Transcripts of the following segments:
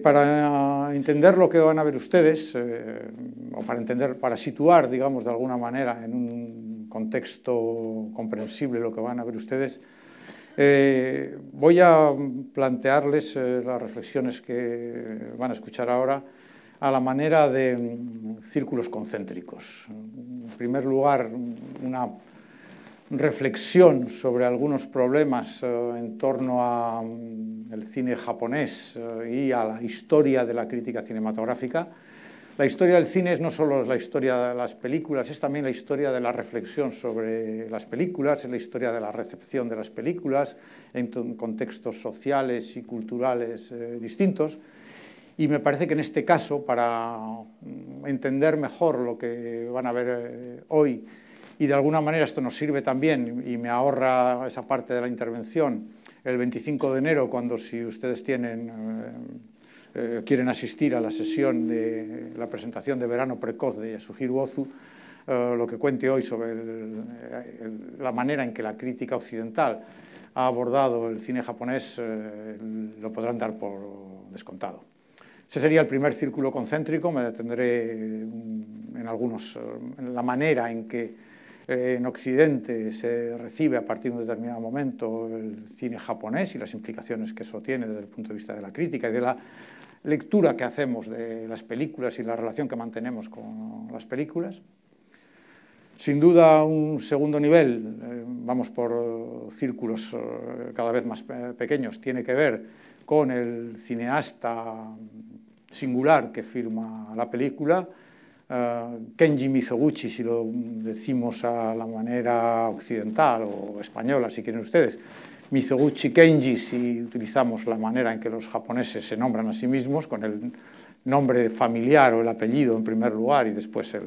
Para entender lo que van a ver ustedes, eh, o para entender, para situar, digamos, de alguna manera en un contexto comprensible lo que van a ver ustedes, eh, voy a plantearles eh, las reflexiones que van a escuchar ahora a la manera de mm, círculos concéntricos. En primer lugar, una reflexión sobre algunos problemas en torno a mm, cine japonés eh, y a la historia de la crítica cinematográfica. La historia del cine es no solo la historia de las películas, es también la historia de la reflexión sobre las películas, es la historia de la recepción de las películas en contextos sociales y culturales eh, distintos. Y me parece que en este caso, para mm, entender mejor lo que van a ver eh, hoy, y de alguna manera esto nos sirve también y me ahorra esa parte de la intervención, el 25 de enero, cuando si ustedes tienen, eh, eh, quieren asistir a la sesión de la presentación de Verano Precoz de Yasuhiro Ozu, eh, lo que cuente hoy sobre la manera en que la crítica occidental ha abordado el cine japonés, lo podrán dar por descontado. Ese sería el primer círculo concéntrico, me detendré en, algunos, en la manera en que eh, en Occidente se recibe a partir de un determinado momento el cine japonés y las implicaciones que eso tiene desde el punto de vista de la crítica y de la lectura que hacemos de las películas y la relación que mantenemos con las películas. Sin duda, un segundo nivel, eh, vamos por círculos eh, cada vez más pequeños, tiene que ver con el cineasta singular que firma la película, eh, Kenji Mizoguchi, si lo decimos a la manera occidental o española, si quieren ustedes, Mizoguchi Kenji, si utilizamos la manera en que los japoneses se nombran a sí mismos, con el nombre familiar o el apellido en primer lugar y después el,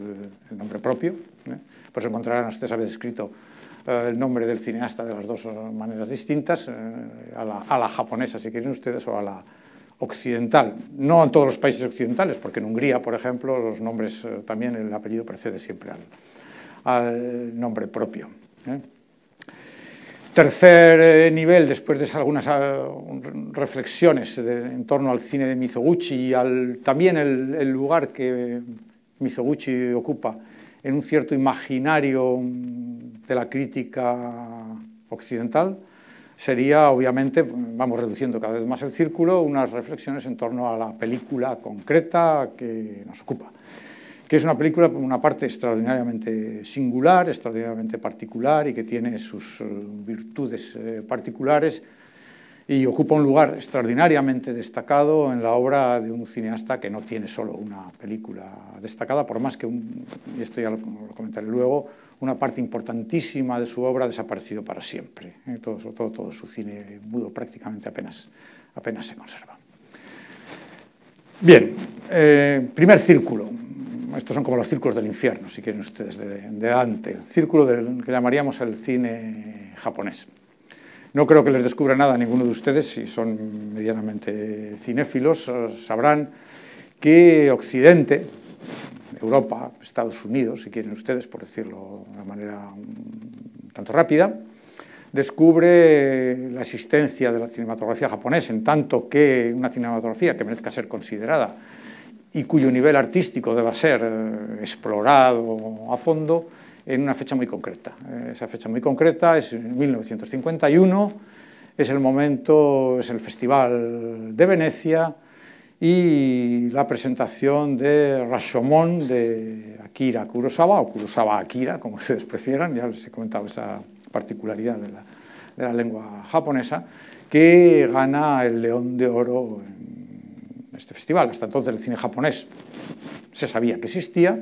nombre propio. ¿eh? Por eso encontrarán ustedes haber escrito eh, el nombre del cineasta de las dos maneras distintas, a la, a la japonesa, si quieren ustedes, o a la occidental, no en todos los países occidentales, porque en Hungría, por ejemplo, los nombres, eh, también el apellido precede siempre al, nombre propio. ¿eh? Tercer eh, nivel, después de algunas reflexiones en torno al cine de Mizoguchi y también el, lugar que Mizoguchi ocupa en un cierto imaginario de la crítica occidental, sería, obviamente, vamos reduciendo cada vez más el círculo, unas reflexiones en torno a la película concreta que nos ocupa, que es una película, por una parte, extraordinariamente singular, extraordinariamente particular y que tiene sus eh, virtudes eh, particulares y ocupa un lugar extraordinariamente destacado en la obra de un cineasta que no tiene solo una película destacada, por más que, y esto ya lo, comentaré luego, una parte importantísima de su obra ha desaparecido para siempre. ¿eh? Todo, su cine mudo prácticamente apenas, apenas se conserva. Bien, eh, primer círculo. Estos son como los círculos del infierno, si quieren ustedes, de, de Dante. Círculo del, que llamaríamos el cine japonés. No creo que les descubra nada a ninguno de ustedes, si son medianamente cinéfilos, sabrán que Occidente, Europa, Estados Unidos, si quieren ustedes, por decirlo de una manera tanto rápida, descubre la existencia de la cinematografía japonesa, en tanto que una cinematografía que merezca ser considerada y cuyo nivel artístico deba ser eh, explorado a fondo, en una fecha muy concreta. Eh, esa fecha muy concreta es 1951, es el momento, es el Festival de Venecia y la presentación de Rashomon de Akira Kurosawa, o Kurosawa Akira, como ustedes prefieran, ya les he comentado esa particularidad de la, de la lengua japonesa, que gana el León de Oro en este festival. Hasta entonces el cine japonés se sabía que existía,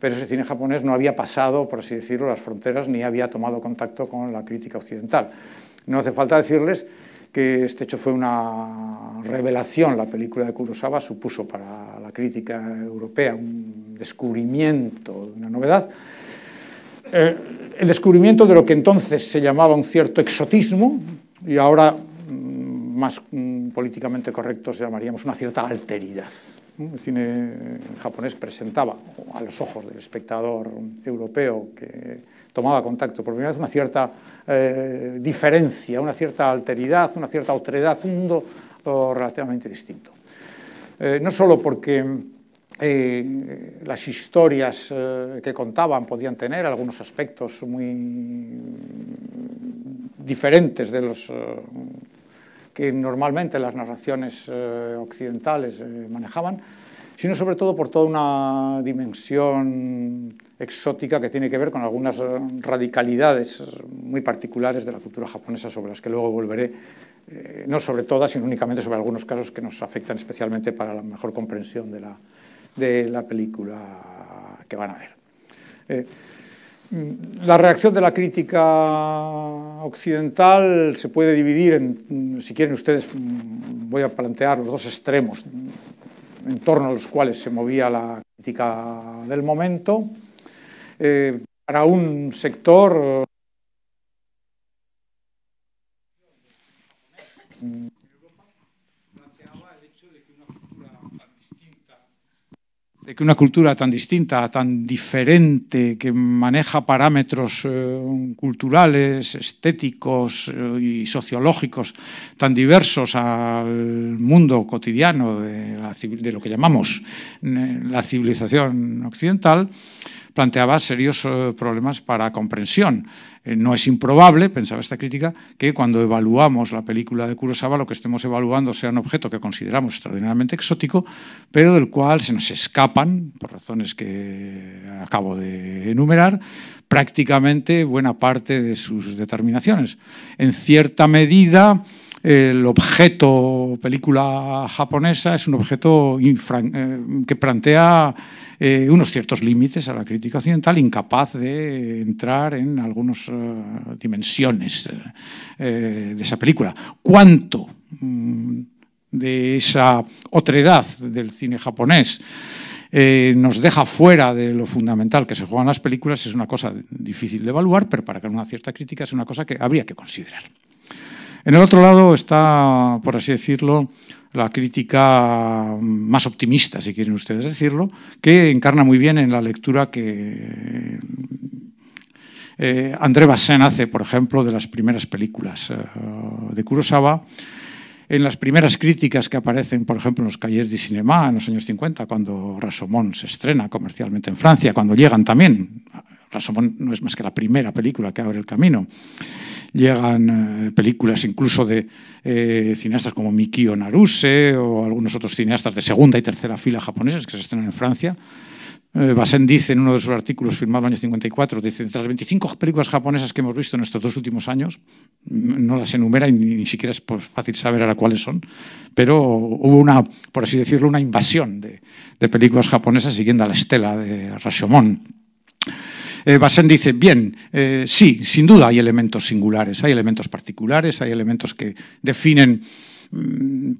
pero ese cine japonés no había pasado, por así decirlo, las fronteras ni había tomado contacto con la crítica occidental. No hace falta decirles que este hecho fue una revelación, la película de Kurosawa supuso para la crítica europea un descubrimiento, una novedad, eh, el descubrimiento de lo que entonces se llamaba un cierto exotismo y ahora mm, más mm, políticamente correcto se llamaríamos una cierta alteridad. El cine japonés presentaba a los ojos del espectador europeo que tomaba contacto por primera vez una cierta eh, diferencia, una cierta alteridad, una cierta otredad, un mundo oh, relativamente distinto. no solo porque las historias que contaban podían tener algunos aspectos muy diferentes de los que normalmente las narraciones occidentales manejaban, sino sobre todo por toda una dimensión exótica que tiene que ver con algunas radicalidades muy particulares de la cultura japonesa sobre las que luego volveré, eh, no sobre todas, sino únicamente sobre algunos casos que nos afectan especialmente para la mejor comprensión de la, de la película que van a ver. Eh, la reacción de la crítica occidental se puede dividir en, si quieren ustedes, voy a plantear los dos extremos en torno a los cuales se movía la crítica del momento. Eh, para un sector de que una cultura tan distinta, tan diferente, que maneja parámetros eh, culturales, estéticos eh, y sociológicos tan diversos al mundo cotidiano de, de lo que llamamos eh, la civilización occidental, planteaba serios eh, problemas para comprensión. Eh, no es improbable, pensaba esta crítica, que cuando evaluamos la película de Kurosawa lo que estemos evaluando sea un objeto que consideramos extraordinariamente exótico, pero del cual se nos escapan, por razones que acabo de enumerar, prácticamente buena parte de sus determinaciones. En cierta medida, el objeto película japonesa es un objeto eh, que plantea eh, unos ciertos límites a la crítica occidental, incapaz de entrar en algunas eh, dimensiones de esa película. ¿Cuánto mm, de esa otredad del cine japonés nos deja fuera de lo fundamental que se juegan las películas es una cosa difícil de evaluar, pero para que una cierta crítica es una cosa que habría que considerar. En el otro lado está, por así decirlo, la crítica más optimista, si quieren ustedes decirlo, que encarna muy bien en la lectura que eh, André Bassin hace, por ejemplo, de las primeras películas eh, de Kurosawa, en las primeras críticas que aparecen, por ejemplo, en los calles de cinema en los años 50, cuando Rasomón se estrena comercialmente en Francia, cuando llegan también, Rasomón no es más que la primera película que abre el camino, llegan eh, películas incluso de eh, cineastas como Mikio Naruse o algunos otros cineastas de segunda y tercera fila japoneses que se estrenan en Francia. Eh, Basen dice en uno de sus artículos firmado en el año 54, dice, entre las 25 películas japonesas que hemos visto en estos dos últimos años, no las enumera y ni, siquiera es pues, fácil saber ahora cuáles son, pero hubo una, por así decirlo, una invasión de, películas japonesas siguiendo a la estela de Rashomon eh, Basen dice, bien, eh, sí, sin duda hay elementos singulares, hay elementos particulares, hay elementos que definen mm,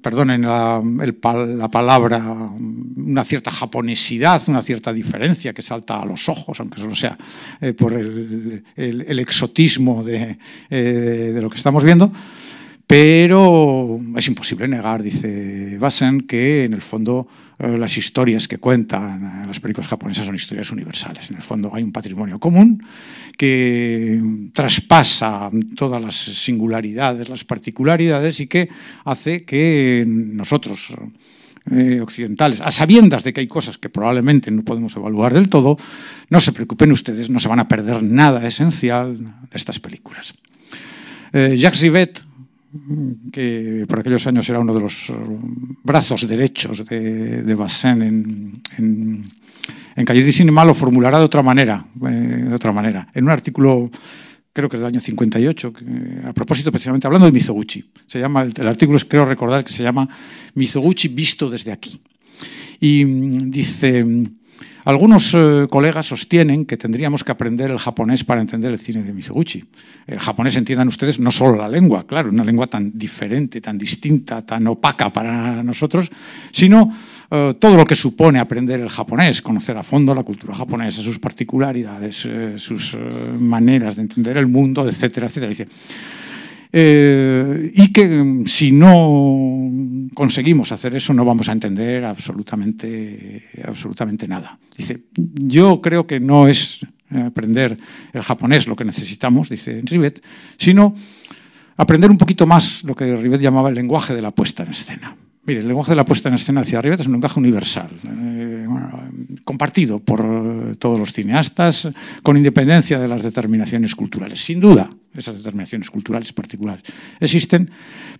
perdonen la, la, palabra, una cierta japonesidad, una cierta diferencia que salta a los ojos, aunque solo sea eh, por el, exotismo de, de, lo que estamos viendo. Pero es imposible negar, dice Basen, que en el fondo eh, las historias que cuentan las películas japonesas son historias universales. En el fondo hay un patrimonio común que traspasa todas las singularidades, las particularidades y que hace que nosotros eh, occidentales, a sabiendas de que hay cosas que probablemente no podemos evaluar del todo, no se preocupen ustedes, no se van a perder nada esencial de estas películas. Eh, Jacques Rivet, que por aquellos años era uno de los eh, brazos derechos de, de Bassin en, en, en Calles de Cinema, lo formulará de otra manera, eh, de otra manera. En un artículo, creo que es del año 58, que, a propósito precisamente hablando de Mizoguchi. Se llama, el, el artículo es, creo recordar, que se llama Mizoguchi visto desde aquí. Y mm, dice algunos eh, colegas sostienen que tendríamos que aprender el japonés para entender el cine de Mizoguchi. El japonés, entiendan ustedes, no solo la lengua, claro, una lengua tan diferente, tan distinta, tan opaca para nosotros, sino eh, todo lo que supone aprender el japonés, conocer a fondo la cultura japonesa, sus particularidades, eh, sus maneras de entender el mundo, etcétera, etcétera. Dice, eh, y que mm, si no conseguimos hacer eso no vamos a entender absolutamente, absolutamente nada. Dice, yo creo que no es aprender el japonés lo que necesitamos, dice Rivet, sino aprender un poquito más lo que Rivet llamaba el lenguaje de la puesta en escena. Mire, el lenguaje de la puesta en escena hacia arriba es un lenguaje universal, eh, compartido por eh, todos los cineastas, con independencia de las determinaciones culturales. Sin duda, esas determinaciones culturales particulares existen,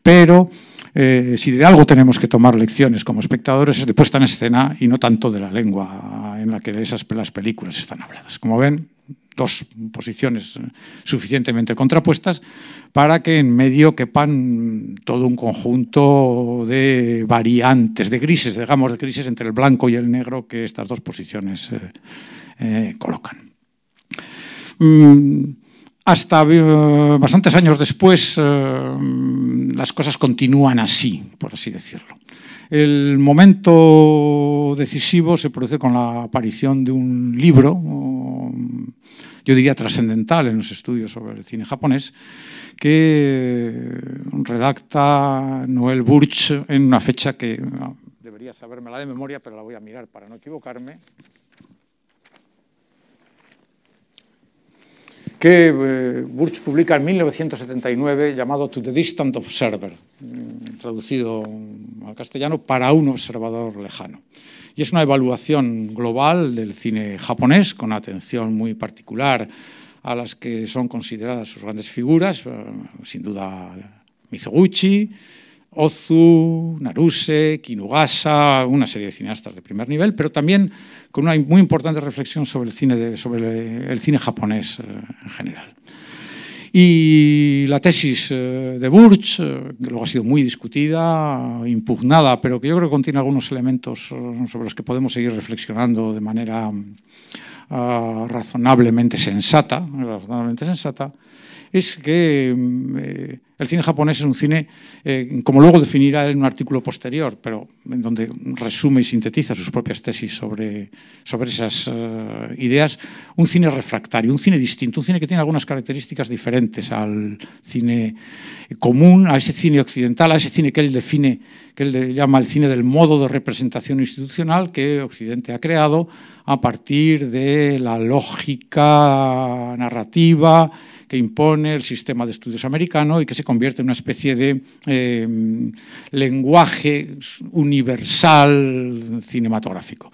pero eh, si de algo tenemos que tomar lecciones como espectadores es de puesta en escena y no tanto de la lengua en la que esas las películas están habladas. Como ven, dos posiciones suficientemente contrapuestas para que en medio quepan todo un conjunto de variantes, de grises, digamos, de grises entre el blanco y el negro que estas dos posiciones eh, eh, colocan. Mm, hasta eh, bastantes años después las cosas continúan así, por así decirlo. El momento decisivo se produce con la aparición de un libro, yo diría trascendental en los estudios sobre el cine japonés, que redacta Noel Burch en una fecha que debería saberme la de memoria, pero la voy a mirar para no equivocarme. Que eh, Burch publica en 1979 llamado To the Distant Observer, mm, traducido al castellano para un observador lejano. Y es una evaluación global del cine japonés con atención muy particular a las que son consideradas sus grandes figuras, eh, sin duda Mizoguchi, Ozu, Naruse, Kinugasa, una serie de cineastas de primer nivel, pero también con una muy importante reflexión sobre el cine, sobre el cine japonés eh, en general. Y la tesis eh, de Burch, eh, que luego ha sido muy discutida, impugnada, pero que yo creo que contiene algunos elementos sobre los que podemos seguir reflexionando de manera ah, razonablemente sensata, razonablemente sensata, es que mm, el cine japonés es un cine, eh, como luego definirá en un artículo posterior, pero en donde resume y sintetiza sus propias tesis sobre, sobre esas eh, ideas, un cine refractario, un cine distinto, un cine que tiene algunas características diferentes al cine común, a ese cine occidental, a ese cine que él define, que él llama el cine del modo de representación institucional que Occidente ha creado a partir de la lógica narrativa, que impone el sistema de estudios americano y que se convierte en una especie de eh, lenguaje universal cinematográfico.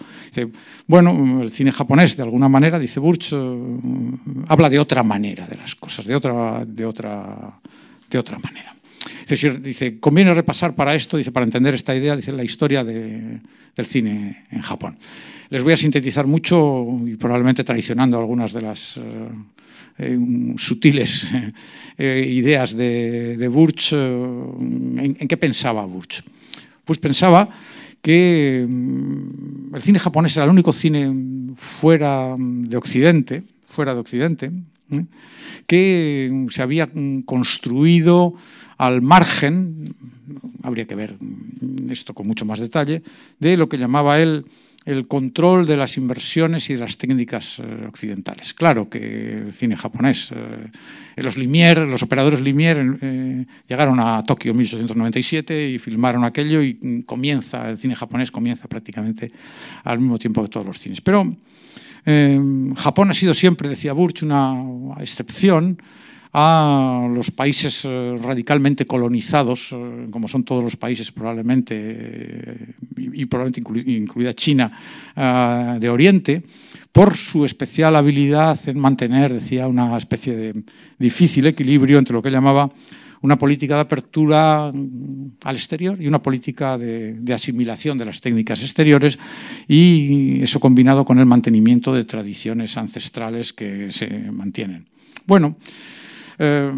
bueno, el cine japonés, de alguna manera, dice Burch, eh, habla de otra manera de las cosas, de otra, de otra, de otra manera. Dice, conviene repasar para esto, dice, para entender esta idea, dice, la historia del cine en Japón. Les voy a sintetizar mucho y probablemente traicionando algunas de las eh, eh, sutiles eh, ideas de, de Burch. ¿En, ¿En, qué pensaba Burch? Pues pensaba que mm, el cine japonés era el único cine fuera de Occidente, fuera de Occidente, que se había construido al margen, habría que ver esto con mucho más detalle, de lo que llamaba él el control de las inversiones y de las técnicas eh, occidentales. Claro que el cine japonés, eh, los operadores Limier eh, llegaron a Tokio en 1897 y filmaron aquello y comienza, el cine japonés comienza prácticamente al mismo tiempo que todos los cines. Pero Japón ha sido siempre, decía Burch, una excepción a los países eh, radicalmente colonizados, eh, como son todos los países probablemente, eh, y, probablemente incluida China, de Oriente, por su especial habilidad en mantener, decía, una especie de difícil equilibrio entre lo que llamaba una política de apertura al exterior y una política de, asimilación de las técnicas exteriores y eso combinado con el mantenimiento de tradiciones ancestrales que se mantienen. Bueno, eh,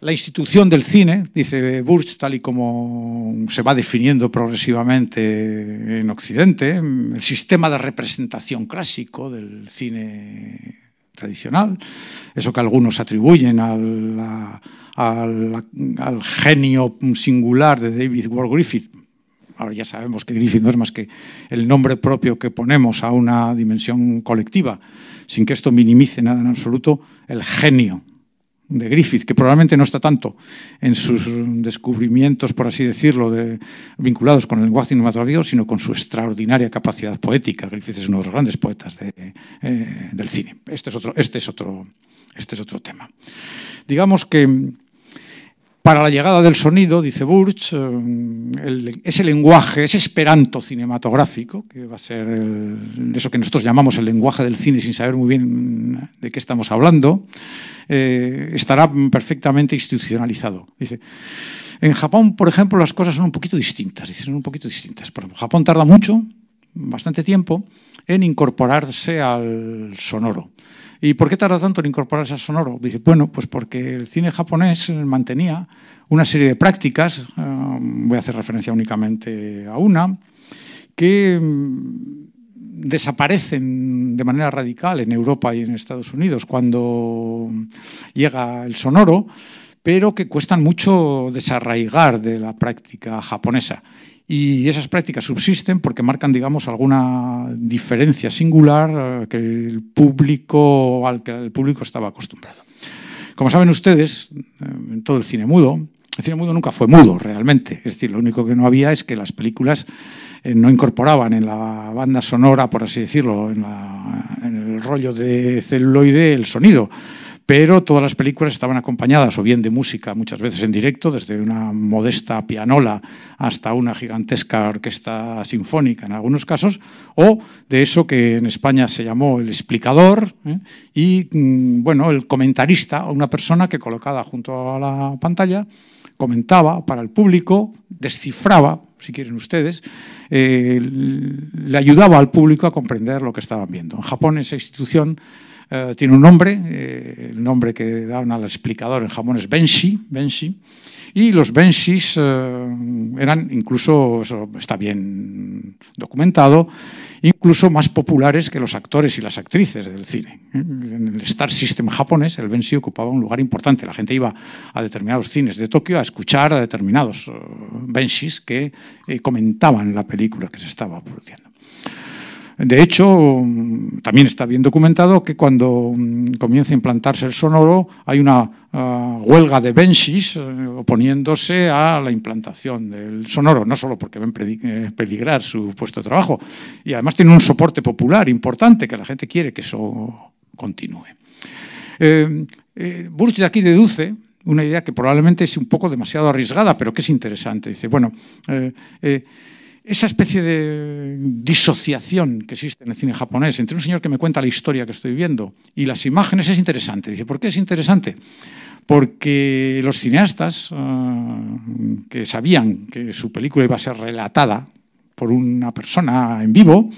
la institución del cine, dice Burch, tal y como se va definiendo progresivamente en Occidente, el sistema de representación clásico del cine tradicional, eso que algunos atribuyen al, al, genio singular de David Ward Griffith, ahora ya sabemos que Griffith no es más que el nombre propio que ponemos a una dimensión colectiva, sin que esto minimice nada en absoluto el genio de Griffith, que probablemente no está tanto en sus descubrimientos, por así decirlo, de, vinculados con el lenguaje cinematográfico, sino con su extraordinaria capacidad poética. Griffith es uno de los grandes poetas eh, del cine. Este es, otro, este, es otro, este es otro tema. Digamos que Para la llegada del sonido, dice Burch, eh, ese lenguaje, ese esperanto cinematográfico, que va a ser eso que nosotros llamamos el lenguaje del cine sin saber muy bien de qué estamos hablando, eh, estará perfectamente institucionalizado. Dice, en Japón, por ejemplo, las cosas son un poquito distintas. Dice, son un poquito distintas. Por ejemplo, Japón tarda mucho, bastante tiempo, en incorporarse al sonoro. ¿Y por qué tarda tanto en incorporarse al sonoro? Dice, bueno, pues porque el cine japonés mantenía una serie de prácticas, eh, voy a hacer referencia únicamente a una, que mm, desaparecen de manera radical en Europa y en Estados Unidos cuando llega el sonoro, pero que cuestan mucho desarraigar de la práctica japonesa y esas prácticas subsisten porque marcan, digamos, alguna diferencia singular eh, que el público, al que el público estaba acostumbrado. Como saben ustedes, eh, en todo el cine mudo, el cine mudo nunca fue mudo realmente, es decir, lo único que no había es que las películas eh, no incorporaban en la banda sonora, por así decirlo, en, en el rollo de celuloide el sonido, pero todas las películas estaban acompañadas o bien de música, muchas veces en directo, desde una modesta pianola hasta una gigantesca orquesta sinfónica en algunos casos, o de eso que en España se llamó el explicador, ¿eh? y mm, bueno, el comentarista, una persona que colocada junto a la pantalla comentaba para el público, descifraba, si quieren ustedes, eh, le ayudaba al público a comprender lo que estaban viendo. En Japón esa institución eh, tiene un nombre, eh, el nombre que dan al explicador en jamón es Benshi, Benshi y los Benshis eh, eran incluso, eso está bien documentado, incluso más populares que los actores y las actrices del cine. En el Star System japonés, el Benshi ocupaba un lugar importante. La gente iba a determinados cines de Tokio a escuchar a determinados Benshis que comentaban la película que se estaba produciendo. De hecho, también está bien documentado que cuando mm, comienza a implantarse el sonoro hay una ah, huelga de benchis eh, oponiéndose a la implantación del sonoro, no solo porque ven eh, peligrar su puesto de trabajo, y además tiene un soporte popular importante que la gente quiere que eso continúe. Eh Burch de aquí deduce una idea que probablemente es un poco demasiado arriesgada, pero que es interesante. Dice, bueno, esa especie de disociación que existe en el cine japonés entre un señor que me cuenta la historia que estoy viendo y las imágenes es interesante. Dice, ¿por qué es interesante? Porque los cineastas ah, que sabían que su película iba a ser relatada por una persona en vivo,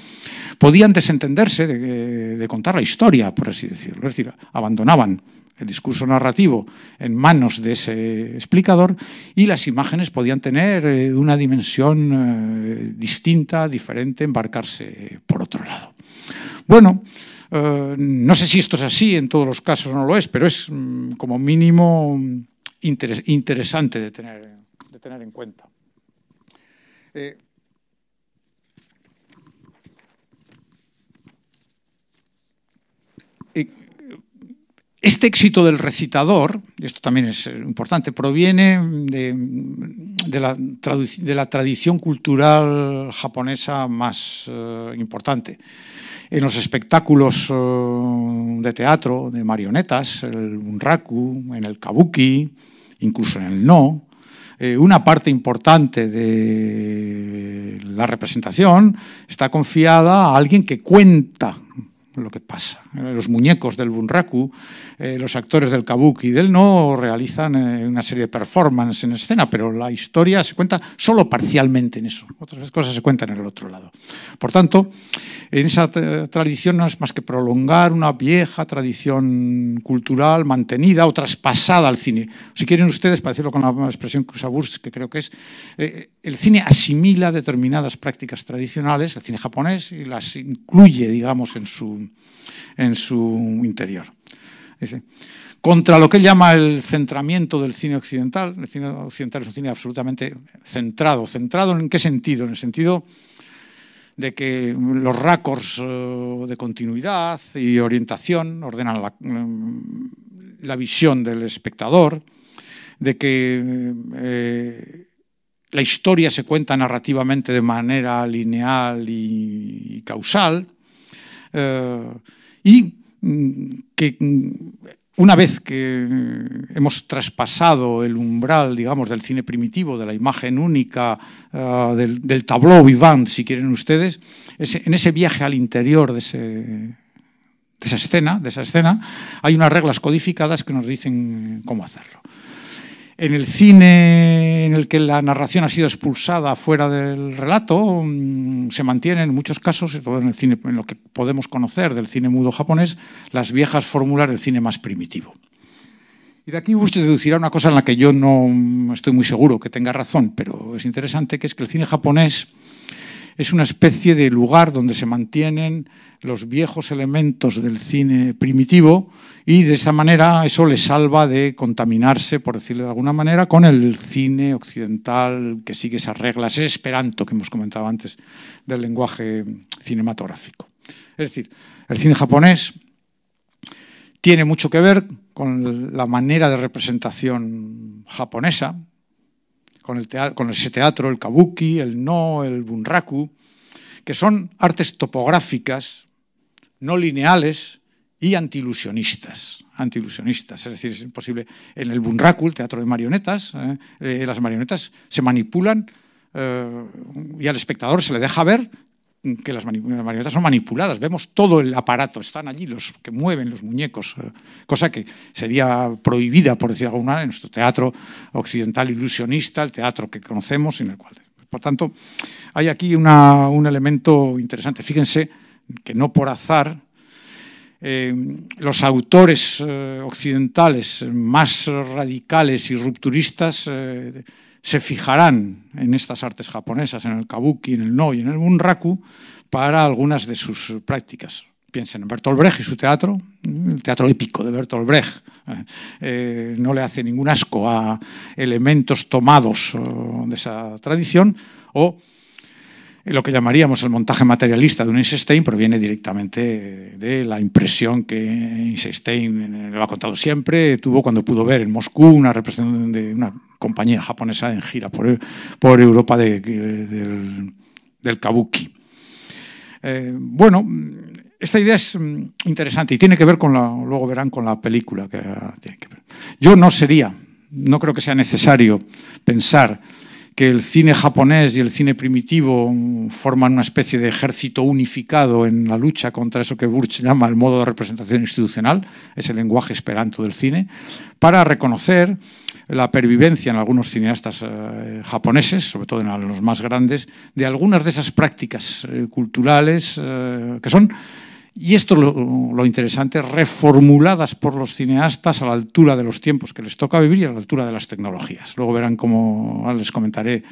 podían desentenderse de, de contar la historia, por así decirlo. Es decir, abandonaban el discurso narrativo en manos de ese explicador y las imágenes podían tener eh, una dimensión eh, distinta, diferente, embarcarse por otro lado. Bueno, eh, no sé si esto es así, en todos los casos no lo es, pero es mm, como mínimo interesante de tener, de tener en cuenta. Este éxito del recitador, esto también es importante, proviene de, la, tradición cultural japonesa más eh, importante. En los espectáculos eh, de teatro, de marionetas, el unraku, en el kabuki, incluso en el no, eh, una parte importante de la representación está confiada a alguien que cuenta lo que pasa. Los muñecos del bunraku, eh, los actores del kabuki y del no realizan eh, una serie de performances en escena, pero la historia se cuenta solo parcialmente en eso. Otras cosas se cuentan en el otro lado. Por tanto, en esa tradición no es más que prolongar una vieja tradición cultural mantenida o traspasada al cine. Si quieren ustedes, para decirlo con la expresión que usa Burst, que creo que es, eh, el cine asimila determinadas prácticas tradicionales, el cine japonés, y las incluye, digamos, en su en su interior. contra lo que él llama el centramiento del cine occidental, el cine occidental es un cine absolutamente centrado. ¿Centrado en qué sentido? En el sentido de que los racors eh, de continuidad y orientación ordenan la, visión del espectador, de que eh, la historia se cuenta narrativamente de manera lineal y causal, eh, y mm, que mm, una vez que hemos traspasado el umbral, digamos, del cine primitivo, de la imagen única, uh, del, del, tableau vivant, si quieren ustedes, en ese viaje al interior de, ese, de, esa escena, de esa escena, hay unas reglas codificadas que nos dicen cómo hacerlo. En el cine en el que la narración ha sido expulsada fuera del relato, mm, se mantienen en muchos casos, en, el cine, en lo que podemos conocer del cine mudo japonés, las viejas fórmulas del cine más primitivo. Y de aquí usted deducirá una cosa en la que yo no estoy muy seguro que tenga razón, pero es interesante, que es que el cine japonés es una especie de lugar donde se mantienen los viejos elementos del cine primitivo y de esa manera eso le salva de contaminarse, por decirlo de alguna manera, con el cine occidental que sigue esas reglas, ese esperanto que hemos comentado antes del lenguaje cinematográfico. Es decir, el cine japonés tiene mucho que ver con la manera de representación japonesa, con, el teatro, ese teatro, el kabuki, el no, el bunraku, que son artes topográficas, no lineales y antiilusionistas. Antiilusionistas, es decir, es imposible. En el bunraku, el teatro de marionetas, eh, eh, las marionetas se manipulan eh, y al espectador se le deja ver que las marionetas son manipuladas, vemos todo el aparato, están allí los que mueven los muñecos, eh, cosa que sería prohibida, por decir alguna, en nuestro teatro occidental ilusionista, el teatro que conocemos, en el cual. Por tanto, hay aquí una, un elemento interesante. Fíjense que no por azar eh, los autores eh, occidentales más radicales y rupturistas se fijarán en estas artes japonesas, en el kabuki, en el no y en el bunraku, para algunas de sus prácticas. Piensen en Bertolt Brecht y su teatro, el teatro épico de Bertolt Brecht. Eh, no le hace ningún asco a elementos tomados de esa tradición, o lo que llamaríamos el montaje materialista de un Einstein proviene directamente de la impresión que Einstein, lo ha contado siempre, tuvo cuando pudo ver en Moscú una representación de una compañía japonesa en gira por, Europa de, del, kabuki. Eh, bueno, esta idea es mm, interesante y tiene que ver con la, luego verán con la película que tiene que ver. Yo no sería, no creo que sea necesario pensar que el cine japonés y el cine primitivo forman una especie de ejército unificado en la lucha contra eso que Burch llama el modo de representación institucional, es el lenguaje esperanto del cine, para reconocer la pervivencia en algunos cineastas eh, japoneses, sobre todo en los más grandes, de algunas de esas prácticas eh, culturales eh, que son y esto lo, lo interesante, reformuladas por los cineastas a la altura de los tiempos que les toca vivir y a la altura de las tecnologías. Luego verán cómo, les comentaré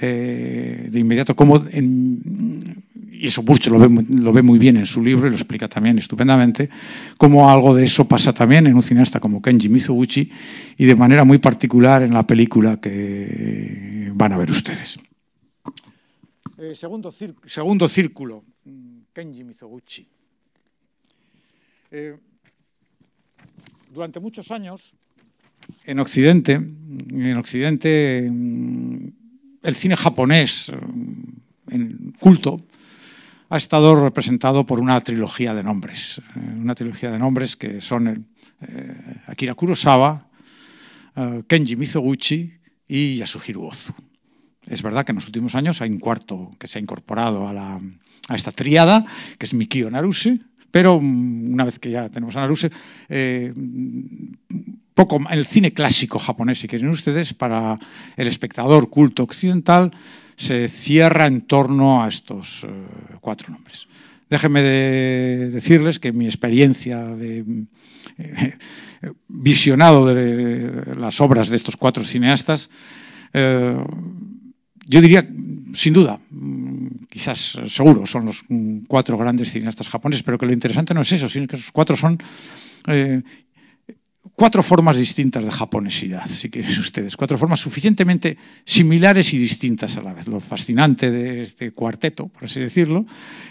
eh, de inmediato cómo, y eso Burch lo ve, lo ve muy bien en su libro y lo explica también estupendamente, cómo algo de eso pasa también en un cineasta como Kenji Mizoguchi y de manera muy particular en la película que van a ver ustedes. Eh, segundo, segundo círculo, Kenji Mizoguchi. Eh, durante muchos años, en Occidente, en Occidente, mm, el cine japonés mm, en culto ha estado representado por una trilogía de nombres, eh, una trilogía de nombres que son eh, Akira Kurosawa, Kenji Mizoguchi y Yasuhiro Ozu. Es verdad que en los últimos años hay un cuarto que se ha incorporado a, la, a esta triada, que es Mikio Naruse, pero mm, una vez que ya tenemos a Naruse, eh, poco, el cine clásico japonés, si quieren ustedes, para el espectador culto occidental, se cierra en torno a estos eh, cuatro nombres. Déjenme de decirles que mi experiencia de eh, visionado de las obras de estos cuatro cineastas, eh, yo diría, sin duda, quizás seguro, son los cuatro grandes cineastas japoneses, pero que lo interesante no es eso, sino que esos cuatro son eh, cuatro formas distintas de japonesidad, si quieren ustedes, cuatro formas suficientemente similares y distintas a la vez. Lo fascinante de este cuarteto, por así decirlo,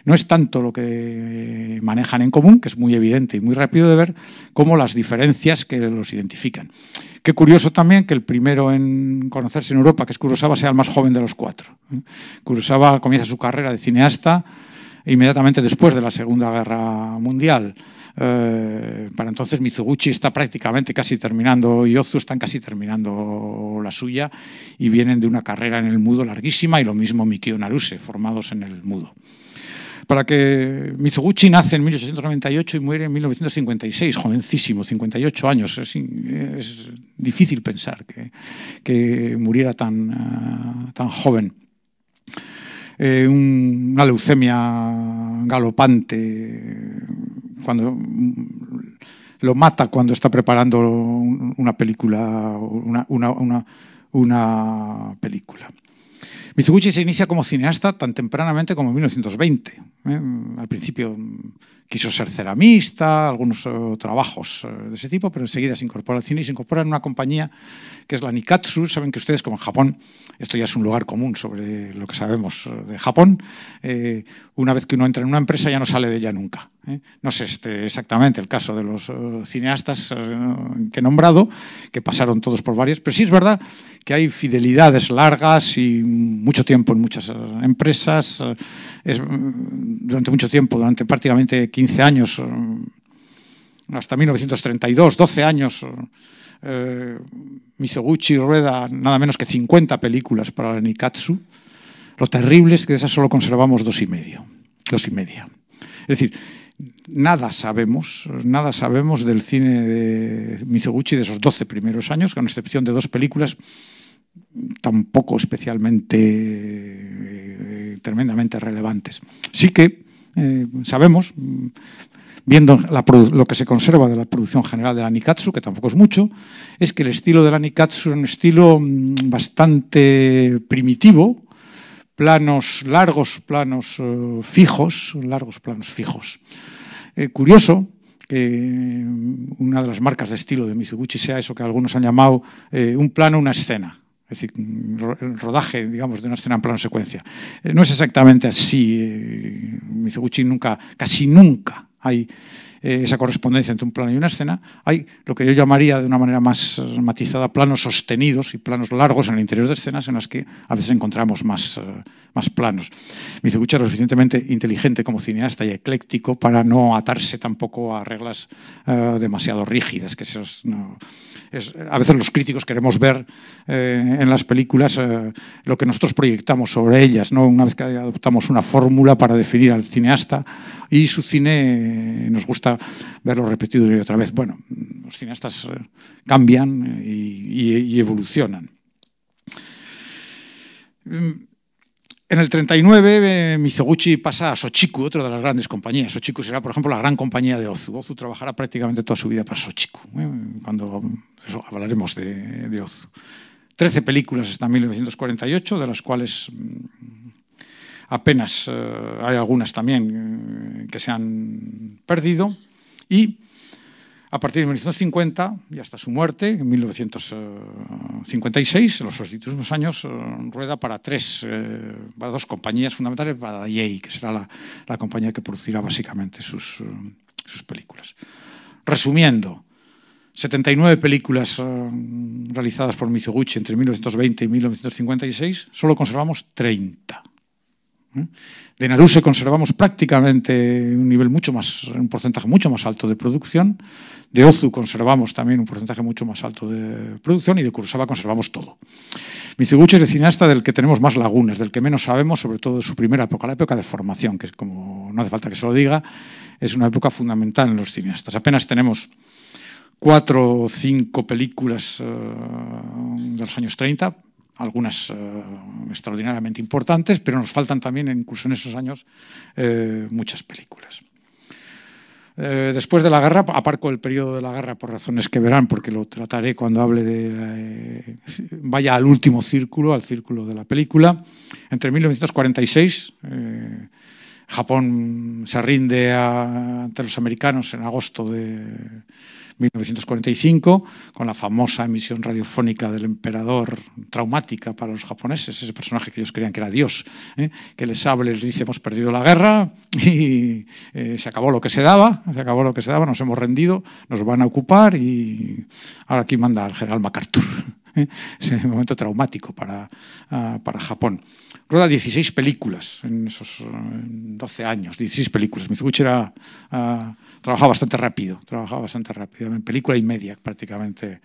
no es tanto lo que manejan en común, que es muy evidente y muy rápido de ver, como las diferencias que los identifican. Qué curioso también que el primero en conocerse en Europa, que es Kurosawa, sea el más joven de los cuatro. Kurosawa comienza su carrera de cineasta inmediatamente después de la Segunda Guerra Mundial. Eh, para entonces Mizuguchi está prácticamente casi terminando, y Ozu están casi terminando la suya y vienen de una carrera en el mudo larguísima y lo mismo Mikio Naruse, formados en el mudo. Para que Mizuguchi nace en 1898 y muere en 1956, jovencísimo, 58 años. Es, difícil pensar que, muriera tan, ah, tan joven. Eh, una leucemia galopante cuando lo mata cuando está preparando una película, una, una, una, película. Mizuguchi se inicia como cineasta tan tempranamente como en 1920. ¿eh? Al principio quiso ser ceramista, algunos eh, trabajos eh, de ese tipo, pero enseguida se incorpora al cine y se incorpora en una compañía que es la Nikatsu. Saben que ustedes, como en Japón, esto ya es un lugar común sobre lo que sabemos de Japón, una vez que uno entra en una empresa ya no sale de ella nunca. ¿eh? No sé este, exactamente el caso de los eh, cineastas eh, que he nombrado, que pasaron todos por varios, pero sí es verdad que hay fidelidades largas y mucho tiempo en muchas empresas. Mm, durante mucho tiempo, durante prácticamente 15 años, hasta 1932, 12 años, Mizoguchi rueda nada menos que 50 películas para la Nikatsu. Lo terrible es que de esas solo conservamos dos y medio, dos y media. Es decir, nada sabemos, nada sabemos del cine de Mizoguchi de esos 12 primeros años, con excepción de dos películas tampoco especialmente eh, tremendamente relevantes. Sí que eh, sabemos, viendo lo que se conserva de la producción general de la Nikatsu, que tampoco es mucho, es que el estilo de la Nikatsu es un estilo mm, bastante primitivo, planos largos, planos eh, fijos, largos planos fijos. Eh, curioso que una de las marcas de estilo de Mizuguchi sea eso que algunos han llamado eh, un plano, una escena. Es decir, el rodaje, digamos, de una escena en plano secuencia. no es exactamente así. Mizuguchi nunca, casi nunca hay eh, esa correspondencia entre un plano y una escena, hay lo que yo llamaría de una manera más matizada planos sostenidos y planos largos en el interior de escenas en las que a veces encontramos más, eh, más planos. Mizuguchi era suficientemente inteligente como cineasta y ecléctico para no atarse tampoco a reglas eh, demasiado rígidas, que a veces los críticos queremos ver en las películas lo que nosotros proyectamos sobre ellas, ¿no? una vez que adoptamos una fórmula para definir al cineasta y su cine nos gusta verlo repetido y otra vez. Bueno, los cineastas eh, cambian y, evolucionan. En el 39, Mizoguchi pasa a Sochiku, otra de las grandes compañías. Sochiku será, por ejemplo, la gran compañía de Ozu. Ozu trabajará prácticamente toda su vida para Sochiku, ¿eh? cuando hablaremos de, de Ozu. Trece películas hasta 1948, de las cuales mm, apenas eh, hay algunas también que se han perdido. Y a partir de 1950 y hasta su muerte, en 1956, en los últimos años, eh, rueda para tres, eh, para dos compañías fundamentales, para Yei, que será la, compañía que producirá básicamente sus, sus películas. Resumiendo, 79 películas realizadas por Mizoguchi entre 1920 y 1956, solo conservamos 30. De Naruse conservamos prácticamente un nivel mucho más, un porcentaje mucho más alto de producción. De Ozu conservamos también un porcentaje mucho más alto de producción y de Kurosawa conservamos todo. Mizuguchi es el cineasta del que tenemos más lagunas, del que menos sabemos, sobre todo de su primera época, la época de formación, que es como no hace falta que se lo diga, es una época fundamental en los cineastas. Apenas tenemos cuatro o cinco películas eh, de los años 30, algunas eh, extraordinariamente importantes, pero nos faltan también, incluso en esos años, eh, muchas películas. Eh, después de la guerra, aparco el periodo de la guerra por razones que verán, porque lo trataré cuando hable de... vaya al último círculo, al círculo de la película. Entre 1946, Japón se rinde ante los americanos en agosto de 1945, con la famosa emisión radiofónica del emperador, traumática para los japoneses, ese personaje que ellos creían que era Dios, ¿eh? que les habla, les dice hemos perdido la guerra y eh, se acabó lo que se daba, se acabó lo que se daba, nos hemos rendido, nos van a ocupar y ahora aquí manda el general MacArthur. ¿eh? Es un momento traumático para, ah, para Japón. Roda 16 películas en esos 12 años, 16 películas. Mizoguchi era, uh, trabajaba bastante rápido, trabajaba bastante rápido, en película y media prácticamente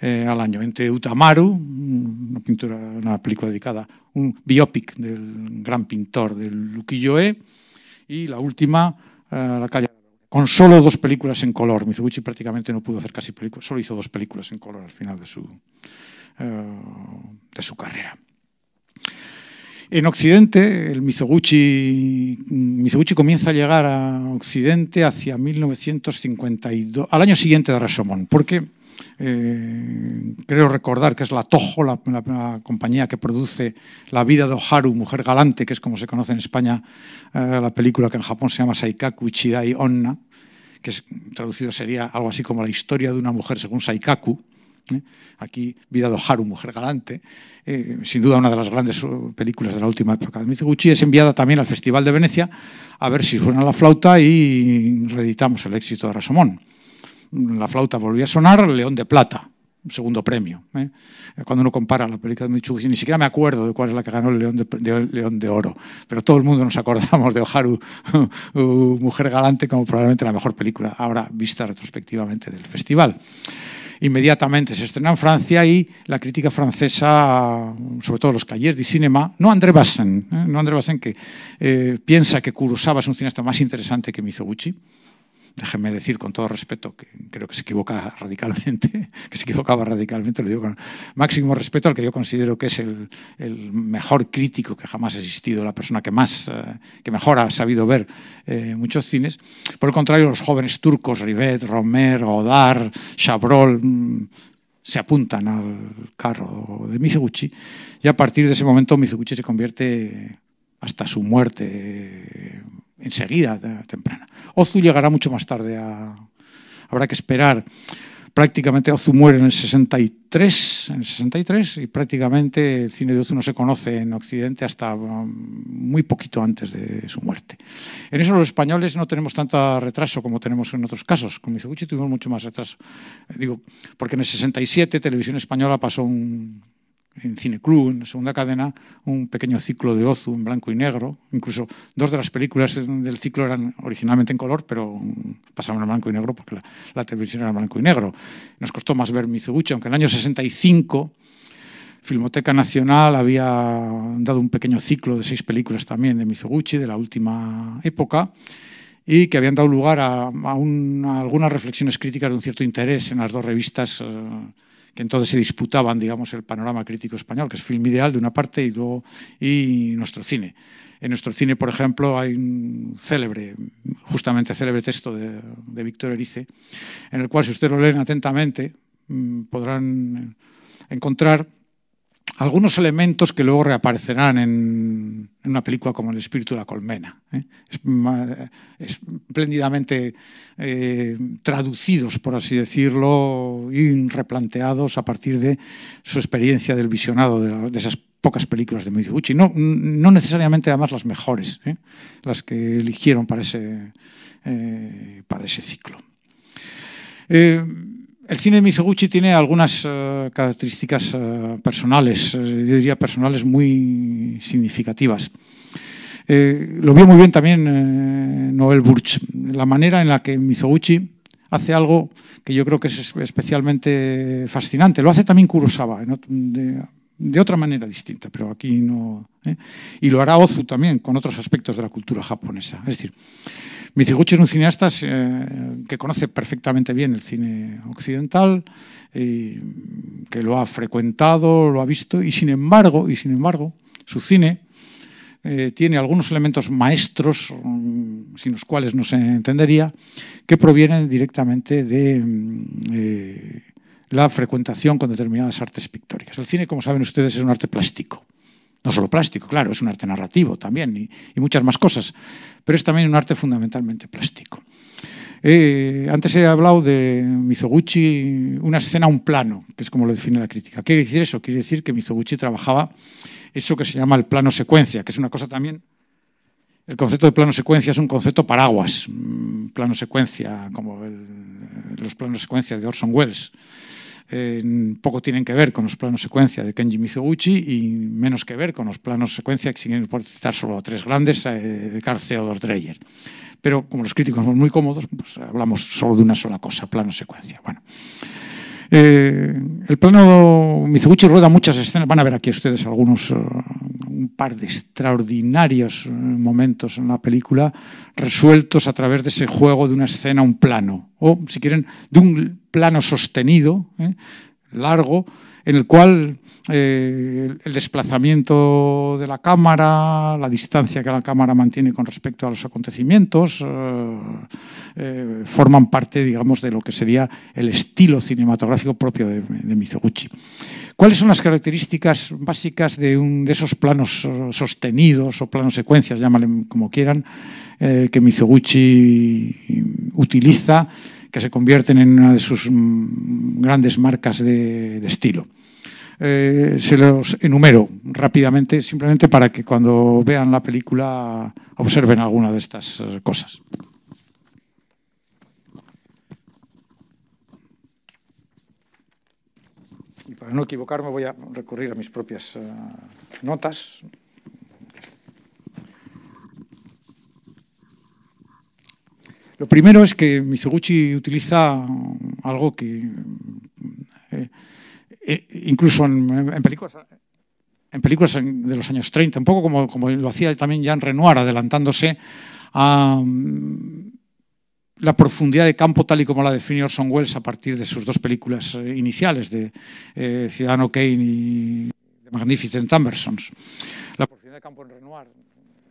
eh, al año. Entre Utamaru, una, una película dedicada, un biopic del gran pintor del ukiyo-e, y la última, uh, La calle con solo dos películas en color. Mizoguchi prácticamente no pudo hacer casi películas, solo hizo dos películas en color al final de su, uh, de su carrera. En Occidente, el Mizoguchi, Mizoguchi comienza a llegar a Occidente hacia 1952, al año siguiente de Rashomon, porque eh, creo recordar que es la Toho, la, compañía que produce La vida de Oharu, Mujer Galante, que es como se conoce en España eh, la película que en Japón se llama Saikaku Ichidai Onna, que es, traducido sería algo así como la historia de una mujer según Saikaku, ¿eh? Aquí, Vida de Oharu, Mujer Galante, eh, sin duda una de las grandes uh, películas de la última época de es enviada también al Festival de Venecia a ver si suena la flauta y reeditamos el éxito de Rasomón. La flauta volvió a sonar, León de Plata, segundo premio. ¿eh? Cuando uno compara la película de Mizoguchi, ni siquiera me acuerdo de cuál es la que ganó el León de, Oro, pero todo el mundo nos acordamos de Oharu, uh, Mujer Galante, como probablemente la mejor película, ahora vista retrospectivamente del festival inmediatamente se estrena en Francia y la crítica francesa, sobre todo los cahiers de cinema, no André Bazin, ¿eh? no André Bazin que eh, piensa que Kurosawa es un cineasta más interesante que Mizoguchi, déjenme decir con todo respeto que creo que se equivoca radicalmente, que se equivocaba radicalmente, lo digo con máximo respeto al que yo considero que es el, mejor crítico que jamás ha existido, la persona que más, eh, que mejor ha sabido ver eh, muchos cines. Por el contrario, los jóvenes turcos, Rivet, Romer, Godard, Chabrol, mmm, se apuntan al carro de Mizoguchi y a partir de ese momento Mizoguchi se convierte hasta su muerte enseguida, temprana. Ozu llegará mucho más tarde. A, habrá que esperar. Prácticamente Ozu muere en el 63, en el 63 y prácticamente el cine de Ozu no se conoce en Occidente hasta um, muy poquito antes de su muerte. En eso los españoles no tenemos tanto retraso como tenemos en otros casos. Con Mizoguchi tuvimos mucho más retraso. Digo, porque en el 67 Televisión Española pasó un, en Cineclub, en la segunda cadena, un pequeño ciclo de Ozu en blanco y negro. Incluso dos de las películas del ciclo eran originalmente en color, pero pasaban en blanco y negro porque la, la televisión era en blanco y negro. Nos costó más ver Mizoguchi, aunque en el año 65 Filmoteca Nacional había dado un pequeño ciclo de seis películas también de Mizoguchi, de la última época, y que habían dado lugar a, a, un, a algunas reflexiones críticas de un cierto interés en las dos revistas uh, que entonces se disputaban, digamos, el panorama crítico español, que es Film Ideal de una parte y luego y nuestro cine. En nuestro cine, por ejemplo, hay un célebre, justamente célebre texto de, de Víctor Erice, en el cual, si ustedes lo leen atentamente, mmm, podrán encontrar algunos elementos que luego reaparecerán en, una película como El espíritu de la colmena. ¿eh? Es, es, espléndidamente eh, traducidos, por así decirlo, y replanteados a partir de su experiencia del visionado de, esas pocas películas de Mizoguchi. No, necesariamente, además, las mejores, ¿eh? las que eligieron para ese, eh, para ese ciclo. El cine de Mizoguchi tiene algunas uh, características uh, personales, uh, yo diría personales muy significativas. Eh, lo vio muy bien también Noel Burch, la manera en la que Mizoguchi hace algo que yo creo que es especialmente fascinante. Lo hace también Kurosawa, de otra manera distinta, pero aquí no... ¿eh? Y lo hará Ozu también, con otros aspectos de la cultura japonesa. Es decir, Mizoguchi es un cineasta eh, que conoce perfectamente bien el cine occidental, eh, que lo ha frecuentado, lo ha visto, y sin embargo, y sin embargo su cine tiene algunos elementos maestros, um, sin los cuales no se entendería, que provienen directamente de eh, la frecuentación con determinadas artes pictóricas. El cine, como saben ustedes, es un arte plástico. No solo plástico, claro, es un arte narrativo también y, muchas más cosas, pero es también un arte fundamentalmente plástico. Eh, antes he hablado de Mizoguchi, una escena, un plano, que es como lo define la crítica. ¿Qué quiere decir eso? Quiere decir que Mizoguchi trabajaba eso que se llama el plano secuencia, que es una cosa también... El concepto de plano secuencia es un concepto paraguas, plano secuencia, como el, los planos secuencia de Orson Welles. poco tienen que ver con los planos secuencia de Kenji Mizoguchi y menos que ver con los planos secuencia, siguen por citar solo tres grandes, eh, de Carl Theodor Dreyer. Pero como los críticos son muy cómodos, pues hablamos solo de una sola cosa, plano secuencia. Bueno. Eh, el plano Mizoguchi rueda muchas escenas, van a ver aquí ustedes algunos, uh, un par de extraordinarios uh, momentos en la película resueltos a través de ese juego de una escena un plano, o si quieren, de un plano sostenido, eh, largo, en el cual eh, el, desplazamiento de la cámara, la distancia que la cámara mantiene con respecto a los acontecimientos, eh, eh, forman parte, digamos, de lo que sería el estilo cinematográfico propio de, de Mizoguchi. ¿Cuáles son las características básicas de, un, de esos planos sostenidos o planos secuencias, llámale como quieran, que Mizoguchi utiliza, que se convierten en una de sus mm, grandes marcas de, de estilo? Eh, se los enumero rápidamente, simplemente para que cuando vean la película observen alguna de estas eh, cosas. Y para no equivocarme voy a recurrir a mis propias uh, notas. Lo primero es que Mizoguchi utiliza algo que eh, eh, incluso en, películas, en películas de los años 30, un poco como, lo hacía también Jean Renoir, adelantándose a um, la profundidad de campo tal y como la definió Orson Welles a partir de sus dos películas eh, iniciales de eh, Ciudadano Kane y The Magnificent Ambersons. La profundidad de campo en Renoir